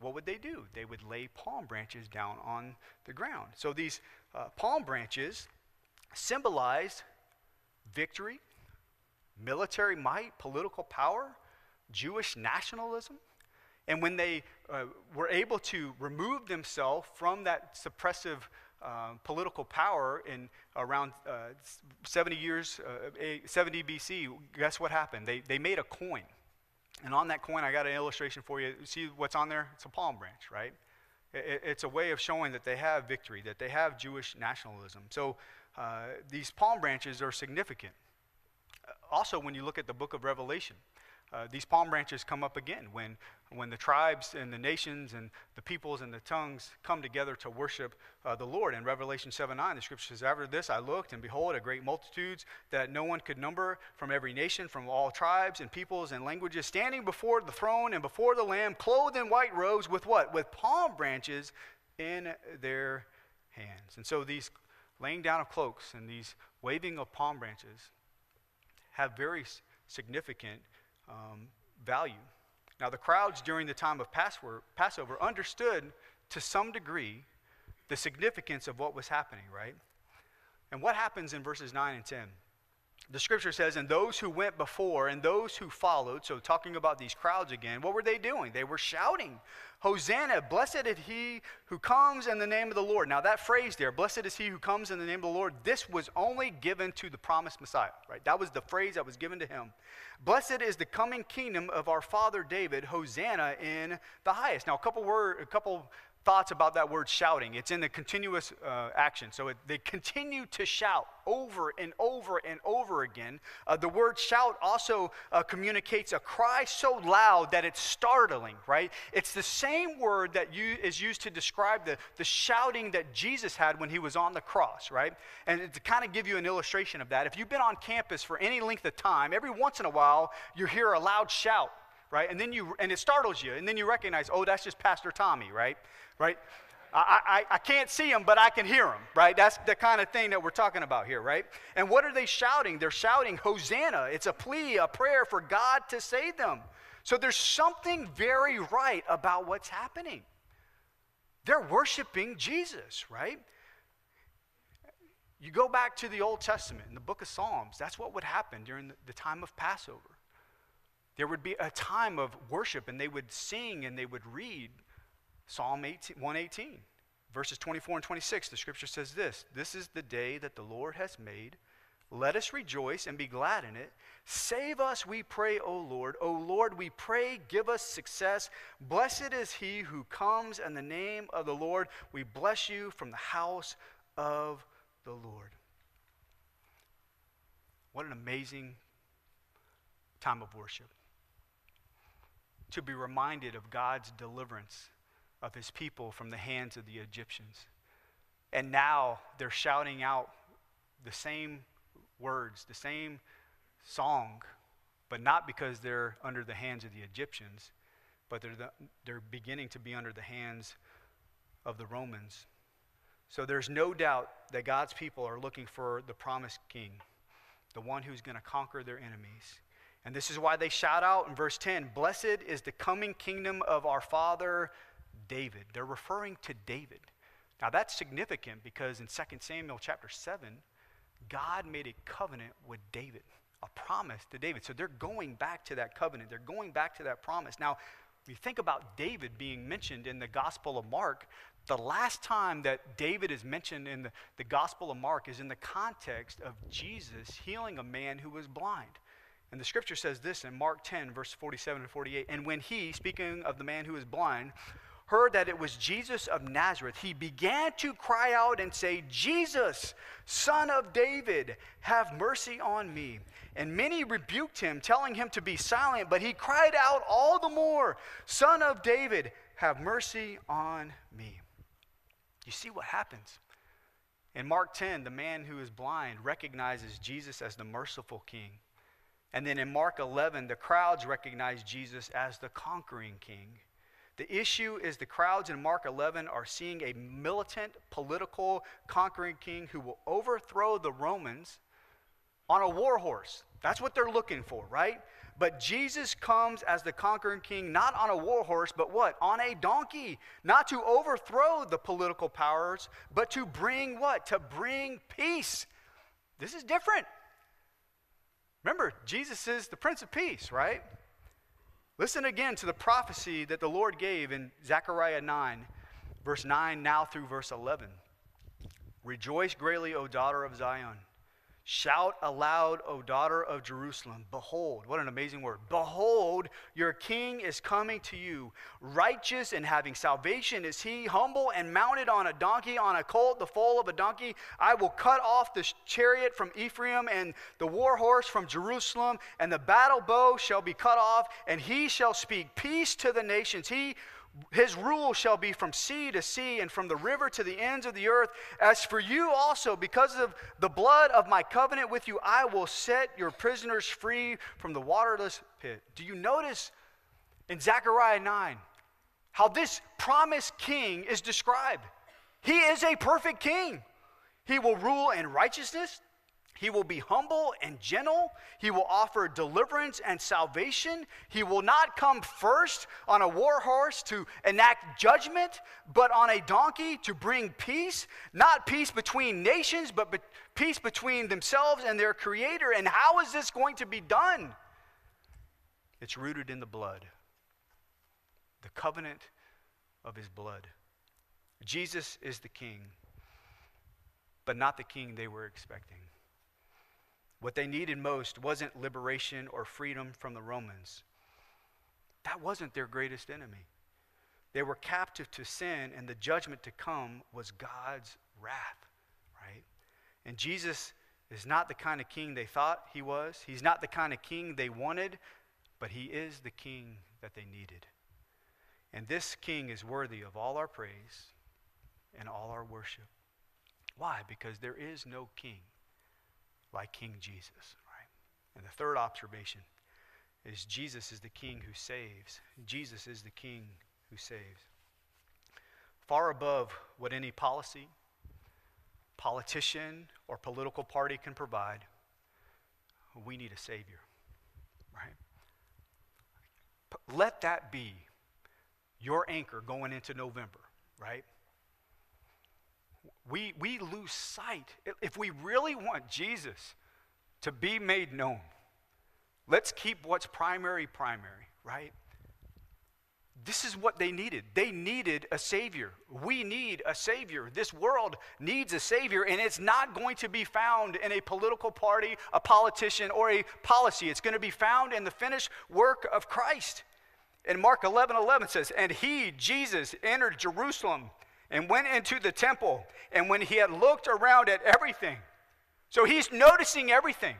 what would they do? They would lay palm branches down on the ground. So, these uh, palm branches symbolized victory, military might, political power, Jewish nationalism. And when they uh, were able to remove themselves from that suppressive uh, political power in around uh, 70 years, uh, 70 BC, guess what happened? They, they made a coin. And on that coin, I got an illustration for you. See what's on there? It's a palm branch, right? It, it's a way of showing that they have victory, that they have Jewish nationalism. So uh, these palm branches are significant. Uh, also, when you look at the book of Revelation, uh, these palm branches come up again when, when the tribes and the nations and the peoples and the tongues come together to worship uh, the Lord. In Revelation 7 9, the scripture says, After this I looked, and behold, a great multitudes that no one could number from every nation, from all tribes and peoples and languages, standing before the throne and before the Lamb, clothed in white robes, with what? With palm branches in their hands. And so these laying down of cloaks and these waving of palm branches have very significant um, value. Now, the crowds during the time of Passover understood to some degree the significance of what was happening, right? And what happens in verses 9 and 10? the scripture says, and those who went before and those who followed, so talking about these crowds again, what were they doing? They were shouting, Hosanna, blessed is he who comes in the name of the Lord. Now, that phrase there, blessed is he who comes in the name of the Lord, this was only given to the promised Messiah, right? That was the phrase that was given to him. Blessed is the coming kingdom of our father David, Hosanna in the highest. Now, a couple word, a couple thoughts about that word shouting. It's in the continuous uh, action. So it, they continue to shout over and over and over again. Uh, the word shout also uh, communicates a cry so loud that it's startling, right? It's the same word that you, is used to describe the, the shouting that Jesus had when he was on the cross, right? And to kind of give you an illustration of that, if you've been on campus for any length of time, every once in a while you hear a loud shout right? And then you and it startles you, and then you recognize, oh, that's just Pastor Tommy, right? right? I, I, I can't see them, but I can hear them, right? That's the kind of thing that we're talking about here, right? And what are they shouting? They're shouting, Hosanna. It's a plea, a prayer for God to save them. So there's something very right about what's happening. They're worshiping Jesus, right? You go back to the Old Testament, in the book of Psalms, that's what would happen during the time of Passover. There would be a time of worship, and they would sing and they would read Psalm 18, 118, verses 24 and 26, the scripture says this This is the day that the Lord has made. Let us rejoice and be glad in it. Save us, we pray, O Lord. O Lord, we pray, give us success. Blessed is he who comes in the name of the Lord. We bless you from the house of the Lord. What an amazing time of worship. To be reminded of God's deliverance of his people from the hands of the Egyptians. And now they're shouting out the same words, the same song, but not because they're under the hands of the Egyptians, but they're, the, they're beginning to be under the hands of the Romans. So there's no doubt that God's people are looking for the promised king, the one who's going to conquer their enemies. And this is why they shout out in verse 10 Blessed is the coming kingdom of our Father David. They're referring to David. Now that's significant because in 2 Samuel chapter 7, God made a covenant with David, a promise to David. So they're going back to that covenant. They're going back to that promise. Now, when you think about David being mentioned in the Gospel of Mark, the last time that David is mentioned in the, the Gospel of Mark is in the context of Jesus healing a man who was blind. And the scripture says this in Mark 10, verse 47 and 48. And when he, speaking of the man who was blind, heard that it was Jesus of Nazareth, he began to cry out and say, Jesus, son of David, have mercy on me. And many rebuked him, telling him to be silent, but he cried out all the more, Son of David, have mercy on me. You see what happens? In Mark 10, the man who is blind recognizes Jesus as the merciful king. And then in Mark 11, the crowds recognize Jesus as the conquering king. The issue is the crowds in Mark 11 are seeing a militant, political, conquering king who will overthrow the Romans on a war horse. That's what they're looking for, right? But Jesus comes as the conquering king, not on a war horse, but what? On a donkey. Not to overthrow the political powers, but to bring what? To bring peace. This is different. Remember, Jesus is the Prince of Peace, right? Listen again to the prophecy that the Lord gave in Zechariah 9, verse 9 now through verse 11. Rejoice greatly, O daughter of Zion. Shout aloud, O daughter of Jerusalem. Behold, what an amazing word. Behold, your king is coming to you. Righteous and having salvation is he, humble and mounted on a donkey, on a colt, the foal of a donkey. I will cut off the chariot from Ephraim and the war horse from Jerusalem, and the battle bow shall be cut off, and he shall speak peace to the nations. He his rule shall be from sea to sea and from the river to the ends of the earth. As for you also, because of the blood of my covenant with you, I will set your prisoners free from the waterless pit. Do you notice in Zechariah 9 how this promised king is described? He is a perfect king. He will rule in righteousness, He will be humble and gentle. He will offer deliverance and salvation. He will not come first on a war horse to enact judgment, but on a donkey to bring peace. Not peace between nations, but be- peace between themselves and their Creator. And how is this going to be done? It's rooted in the blood, the covenant of His blood. Jesus is the King, but not the King they were expecting. What they needed most wasn't liberation or freedom from the Romans. That wasn't their greatest enemy. They were captive to sin, and the judgment to come was God's wrath, right? And Jesus is not the kind of king they thought he was. He's not the kind of king they wanted, but he is the king that they needed. And this king is worthy of all our praise and all our worship. Why? Because there is no king like King Jesus, right? And the third observation is Jesus is the king who saves. Jesus is the king who saves. Far above what any policy, politician, or political party can provide, we need a savior, right? Let that be your anchor going into November, right? We, we lose sight. If we really want Jesus to be made known, let's keep what's primary primary, right? This is what they needed. They needed a Savior. We need a Savior. This world needs a Savior, and it's not going to be found in a political party, a politician, or a policy. It's going to be found in the finished work of Christ. And Mark 11 11 says, And he, Jesus, entered Jerusalem and went into the temple. And when he had looked around at everything, so he's noticing everything.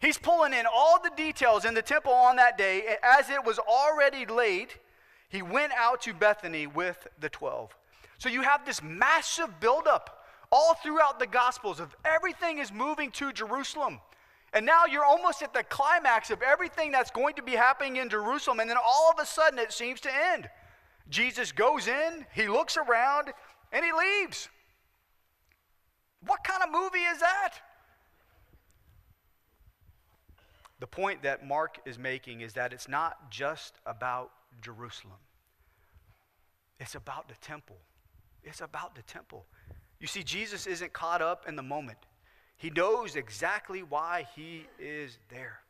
He's pulling in all the details in the temple on that day. As it was already late, he went out to Bethany with the 12. So you have this massive buildup all throughout the Gospels of everything is moving to Jerusalem. And now you're almost at the climax of everything that's going to be happening in Jerusalem. And then all of a sudden it seems to end. Jesus goes in, he looks around, and he leaves. What kind of movie is that? The point that Mark is making is that it's not just about Jerusalem, it's about the temple. It's about the temple. You see, Jesus isn't caught up in the moment, he knows exactly why he is there.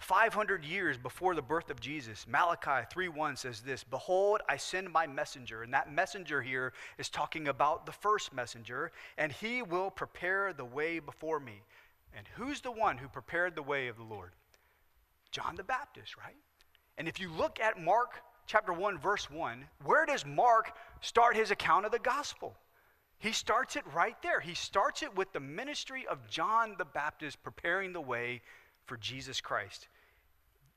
500 years before the birth of Jesus, Malachi 3:1 says this, "Behold, I send my messenger." And that messenger here is talking about the first messenger, and he will prepare the way before me. And who's the one who prepared the way of the Lord? John the Baptist, right? And if you look at Mark chapter 1 verse 1, where does Mark start his account of the gospel? He starts it right there. He starts it with the ministry of John the Baptist preparing the way for Jesus Christ.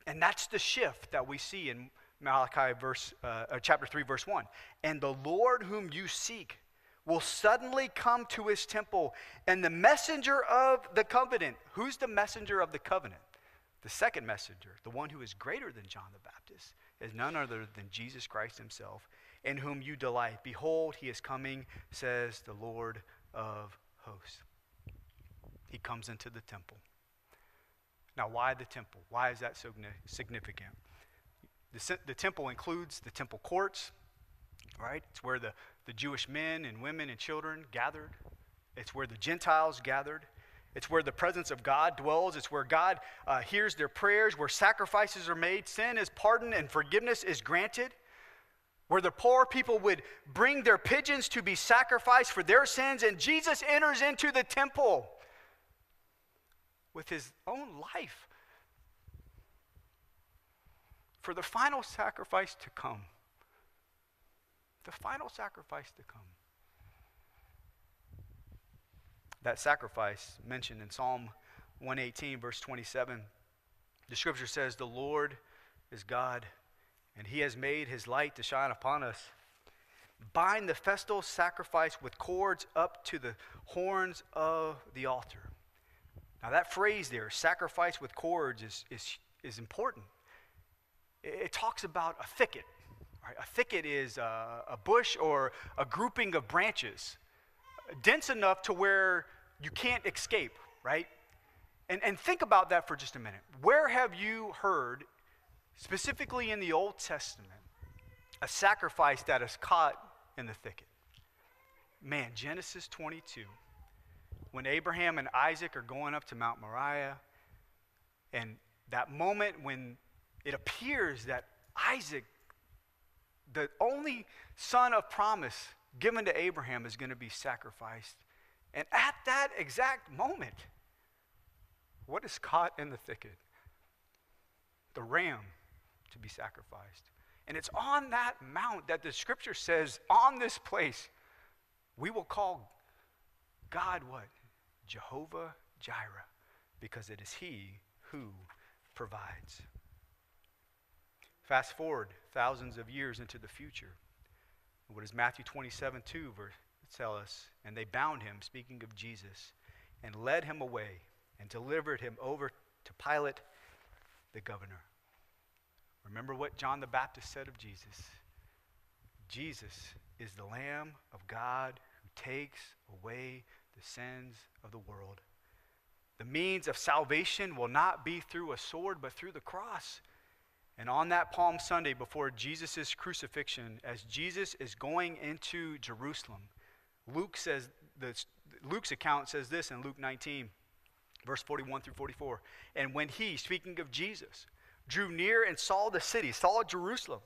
And that's the shift that we see in Malachi verse, uh, uh, chapter 3, verse 1. And the Lord whom you seek will suddenly come to his temple, and the messenger of the covenant. Who's the messenger of the covenant? The second messenger, the one who is greater than John the Baptist, is none other than Jesus Christ himself, in whom you delight. Behold, he is coming, says the Lord of hosts. He comes into the temple. Now, why the temple? Why is that so significant? The, the temple includes the temple courts, right? It's where the, the Jewish men and women and children gathered, it's where the Gentiles gathered. It's where the presence of God dwells. It's where God uh, hears their prayers, where sacrifices are made, sin is pardoned, and forgiveness is granted. Where the poor people would bring their pigeons to be sacrificed for their sins, and Jesus enters into the temple with his own life for the final sacrifice to come. The final sacrifice to come. That sacrifice mentioned in Psalm 118, verse 27, the scripture says, The Lord is God, and he has made his light to shine upon us. Bind the festal sacrifice with cords up to the horns of the altar. Now, that phrase there, sacrifice with cords, is, is, is important. It, it talks about a thicket. Right? A thicket is a, a bush or a grouping of branches, dense enough to where you can't escape, right? And, and think about that for just a minute. Where have you heard, specifically in the Old Testament, a sacrifice that is caught in the thicket? Man, Genesis 22, when Abraham and Isaac are going up to Mount Moriah, and that moment when it appears that Isaac, the only son of promise given to Abraham, is going to be sacrificed. And at that exact moment, what is caught in the thicket? The ram to be sacrificed. And it's on that mount that the scripture says, on this place, we will call God what? Jehovah Jireh, because it is He who provides. Fast forward thousands of years into the future. What does Matthew 27 2 verse tell us? And they bound him, speaking of Jesus, and led him away and delivered him over to Pilate, the governor. Remember what John the Baptist said of Jesus Jesus is the Lamb of God who takes away the sins of the world. The means of salvation will not be through a sword, but through the cross. And on that Palm Sunday, before Jesus' crucifixion, as Jesus is going into Jerusalem, Luke says this, Luke's account says this in Luke 19, verse 41 through 44. And when he, speaking of Jesus, drew near and saw the city, saw Jerusalem,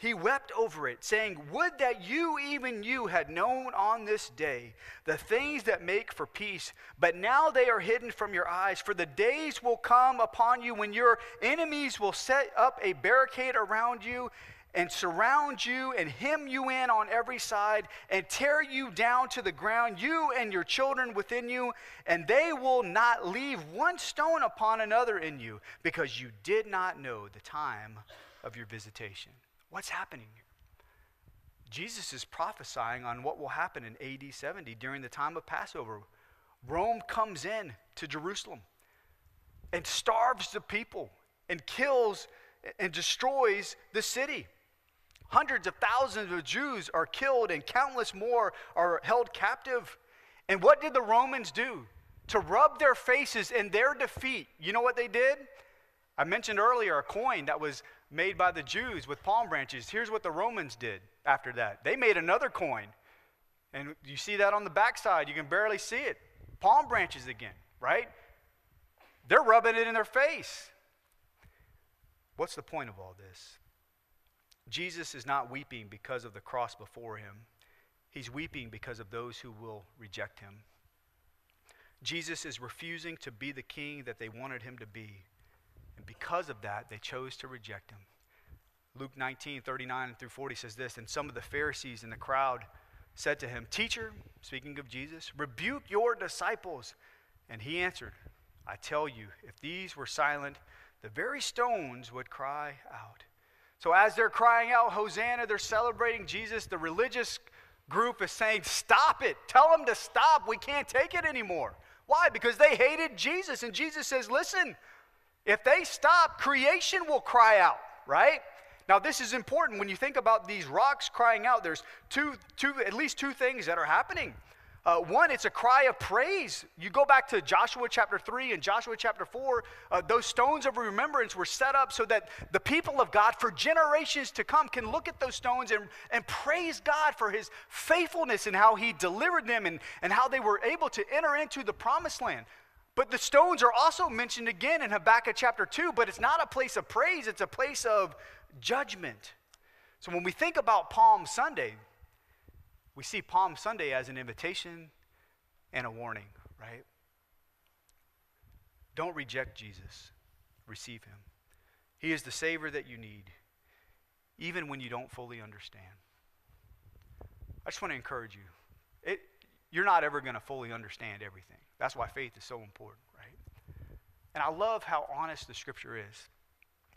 he wept over it, saying, Would that you, even you, had known on this day the things that make for peace, but now they are hidden from your eyes. For the days will come upon you when your enemies will set up a barricade around you and surround you and hem you in on every side and tear you down to the ground, you and your children within you, and they will not leave one stone upon another in you, because you did not know the time of your visitation. What's happening here? Jesus is prophesying on what will happen in AD 70 during the time of Passover. Rome comes in to Jerusalem and starves the people and kills and destroys the city. Hundreds of thousands of Jews are killed and countless more are held captive. And what did the Romans do? To rub their faces in their defeat, you know what they did? I mentioned earlier a coin that was made by the Jews with palm branches. Here's what the Romans did after that they made another coin. And you see that on the backside. You can barely see it. Palm branches again, right? They're rubbing it in their face. What's the point of all this? Jesus is not weeping because of the cross before him, he's weeping because of those who will reject him. Jesus is refusing to be the king that they wanted him to be. And because of that, they chose to reject him. Luke 19, 39 through 40 says this And some of the Pharisees in the crowd said to him, Teacher, speaking of Jesus, rebuke your disciples. And he answered, I tell you, if these were silent, the very stones would cry out. So as they're crying out, Hosanna, they're celebrating Jesus. The religious group is saying, Stop it. Tell them to stop. We can't take it anymore. Why? Because they hated Jesus. And Jesus says, Listen, if they stop, creation will cry out, right? Now, this is important. When you think about these rocks crying out, there's two, two, at least two things that are happening. Uh, one, it's a cry of praise. You go back to Joshua chapter 3 and Joshua chapter 4, uh, those stones of remembrance were set up so that the people of God for generations to come can look at those stones and, and praise God for his faithfulness and how he delivered them and, and how they were able to enter into the promised land. But the stones are also mentioned again in Habakkuk chapter 2, but it's not a place of praise, it's a place of judgment. So when we think about Palm Sunday, we see Palm Sunday as an invitation and a warning, right? Don't reject Jesus, receive him. He is the Savior that you need, even when you don't fully understand. I just want to encourage you. It, you're not ever going to fully understand everything. That's why faith is so important, right? And I love how honest the scripture is.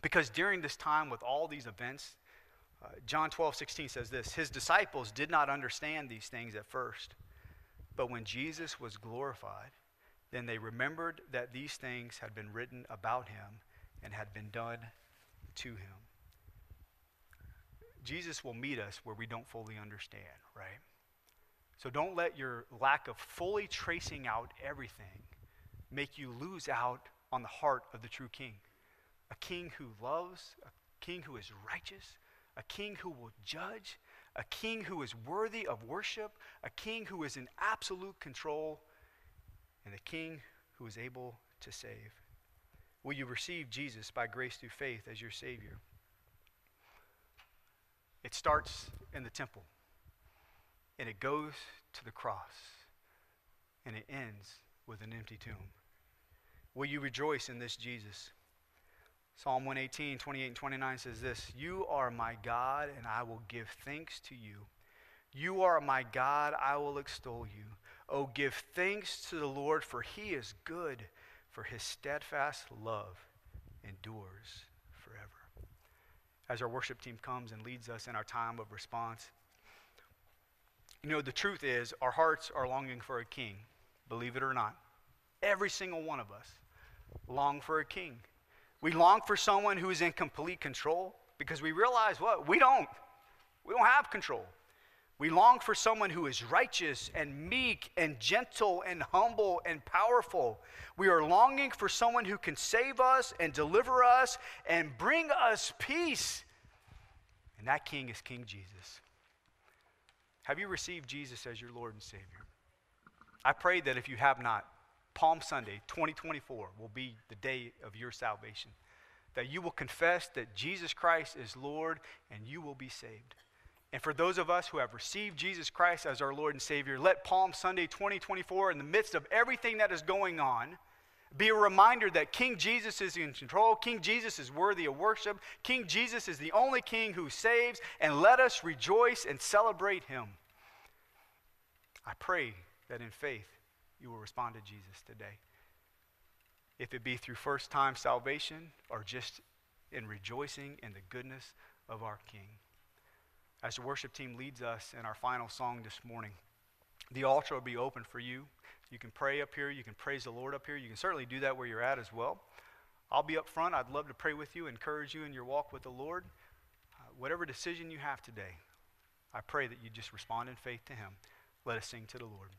Because during this time with all these events, uh, John 12, 16 says this His disciples did not understand these things at first. But when Jesus was glorified, then they remembered that these things had been written about him and had been done to him. Jesus will meet us where we don't fully understand, right? So don't let your lack of fully tracing out everything make you lose out on the heart of the true king. A king who loves, a king who is righteous, a king who will judge, a king who is worthy of worship, a king who is in absolute control, and a king who is able to save. Will you receive Jesus by grace through faith as your Savior? It starts in the temple, and it goes to the cross, and it ends with an empty tomb. Will you rejoice in this Jesus? Psalm 118, 28 and 29 says this You are my God, and I will give thanks to you. You are my God, I will extol you. Oh, give thanks to the Lord, for he is good, for his steadfast love endures forever. As our worship team comes and leads us in our time of response, you know, the truth is, our hearts are longing for a king, believe it or not. Every single one of us long for a king. We long for someone who is in complete control because we realize what? We don't. We don't have control. We long for someone who is righteous and meek and gentle and humble and powerful. We are longing for someone who can save us and deliver us and bring us peace. And that king is King Jesus. Have you received Jesus as your Lord and Savior? I pray that if you have not, Palm Sunday 2024 will be the day of your salvation. That you will confess that Jesus Christ is Lord and you will be saved. And for those of us who have received Jesus Christ as our Lord and Savior, let Palm Sunday 2024, in the midst of everything that is going on, be a reminder that King Jesus is in control. King Jesus is worthy of worship. King Jesus is the only King who saves, and let us rejoice and celebrate him. I pray that in faith you will respond to Jesus today. If it be through first time salvation or just in rejoicing in the goodness of our King. As the worship team leads us in our final song this morning, the altar will be open for you. You can pray up here, you can praise the Lord up here. You can certainly do that where you're at as well. I'll be up front. I'd love to pray with you, encourage you in your walk with the Lord. Uh, whatever decision you have today, I pray that you just respond in faith to Him. Let us sing to the Lord.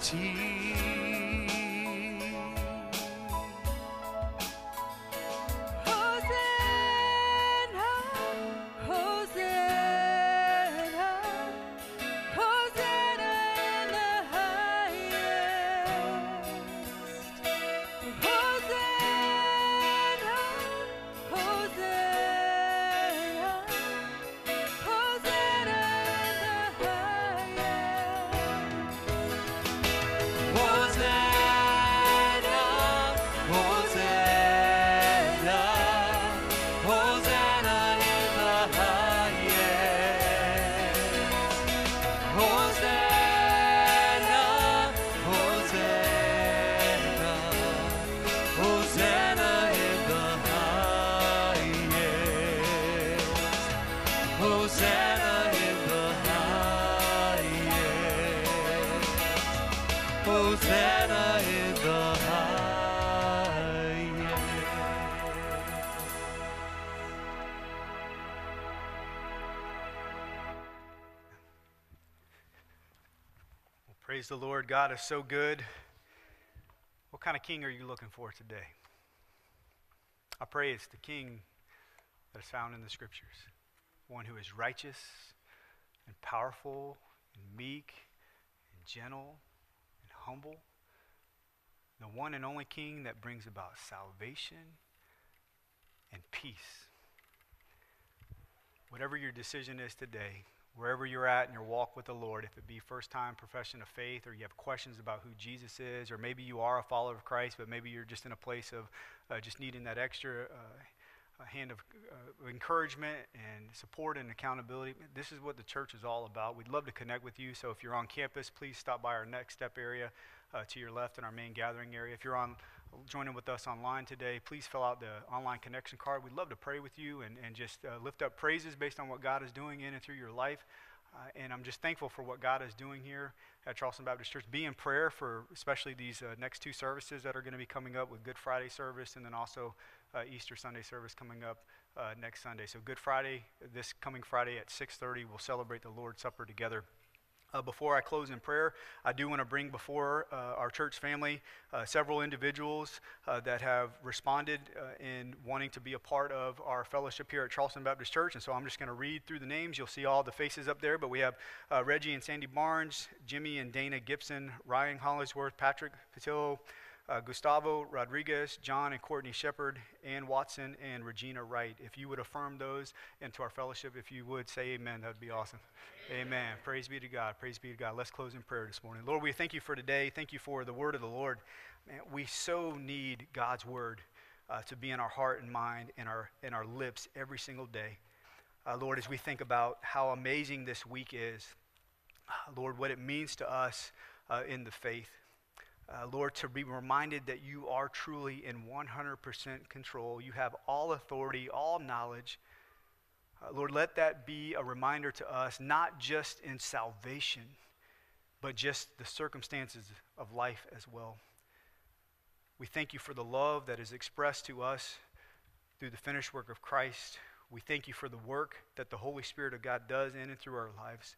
Praise God is so good. What kind of king are you looking for today? I pray it's the king that is found in the scriptures one who is righteous and powerful and meek and gentle and humble. The one and only king that brings about salvation and peace. Whatever your decision is today, wherever you're at in your walk with the Lord, if it be first time profession of faith, or you have questions about who Jesus is, or maybe you are a follower of Christ, but maybe you're just in a place of uh, just needing that extra uh, hand of uh, encouragement and support and accountability. This is what the church is all about. We'd love to connect with you. So if you're on campus, please stop by our next step area uh, to your left in our main gathering area. If you're on joining with us online today, please fill out the online connection card. We'd love to pray with you and, and just uh, lift up praises based on what God is doing in and through your life. Uh, and I'm just thankful for what God is doing here at Charleston Baptist Church. Be in prayer for especially these uh, next two services that are going to be coming up with Good Friday service and then also uh, Easter Sunday service coming up uh, next Sunday. So Good Friday, this coming Friday at 6:30, we'll celebrate the Lord's Supper together. Uh, before I close in prayer, I do want to bring before uh, our church family uh, several individuals uh, that have responded uh, in wanting to be a part of our fellowship here at Charleston Baptist Church. And so I'm just going to read through the names. You'll see all the faces up there. But we have uh, Reggie and Sandy Barnes, Jimmy and Dana Gibson, Ryan Hollingsworth, Patrick Patillo, uh, Gustavo Rodriguez, John and Courtney Shepard, Ann Watson, and Regina Wright. If you would affirm those into our fellowship, if you would say amen, that would be awesome. Amen. amen. Praise be to God. Praise be to God. Let's close in prayer this morning. Lord, we thank you for today. Thank you for the word of the Lord. Man, we so need God's word uh, to be in our heart and mind and our, in our lips every single day. Uh, Lord, as we think about how amazing this week is, uh, Lord, what it means to us uh, in the faith uh, Lord, to be reminded that you are truly in 100% control. You have all authority, all knowledge. Uh, Lord, let that be a reminder to us, not just in salvation, but just the circumstances of life as well. We thank you for the love that is expressed to us through the finished work of Christ. We thank you for the work that the Holy Spirit of God does in and through our lives.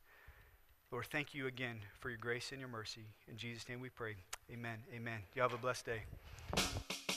Lord, thank you again for your grace and your mercy. In Jesus' name we pray. Amen. Amen. You have a blessed day.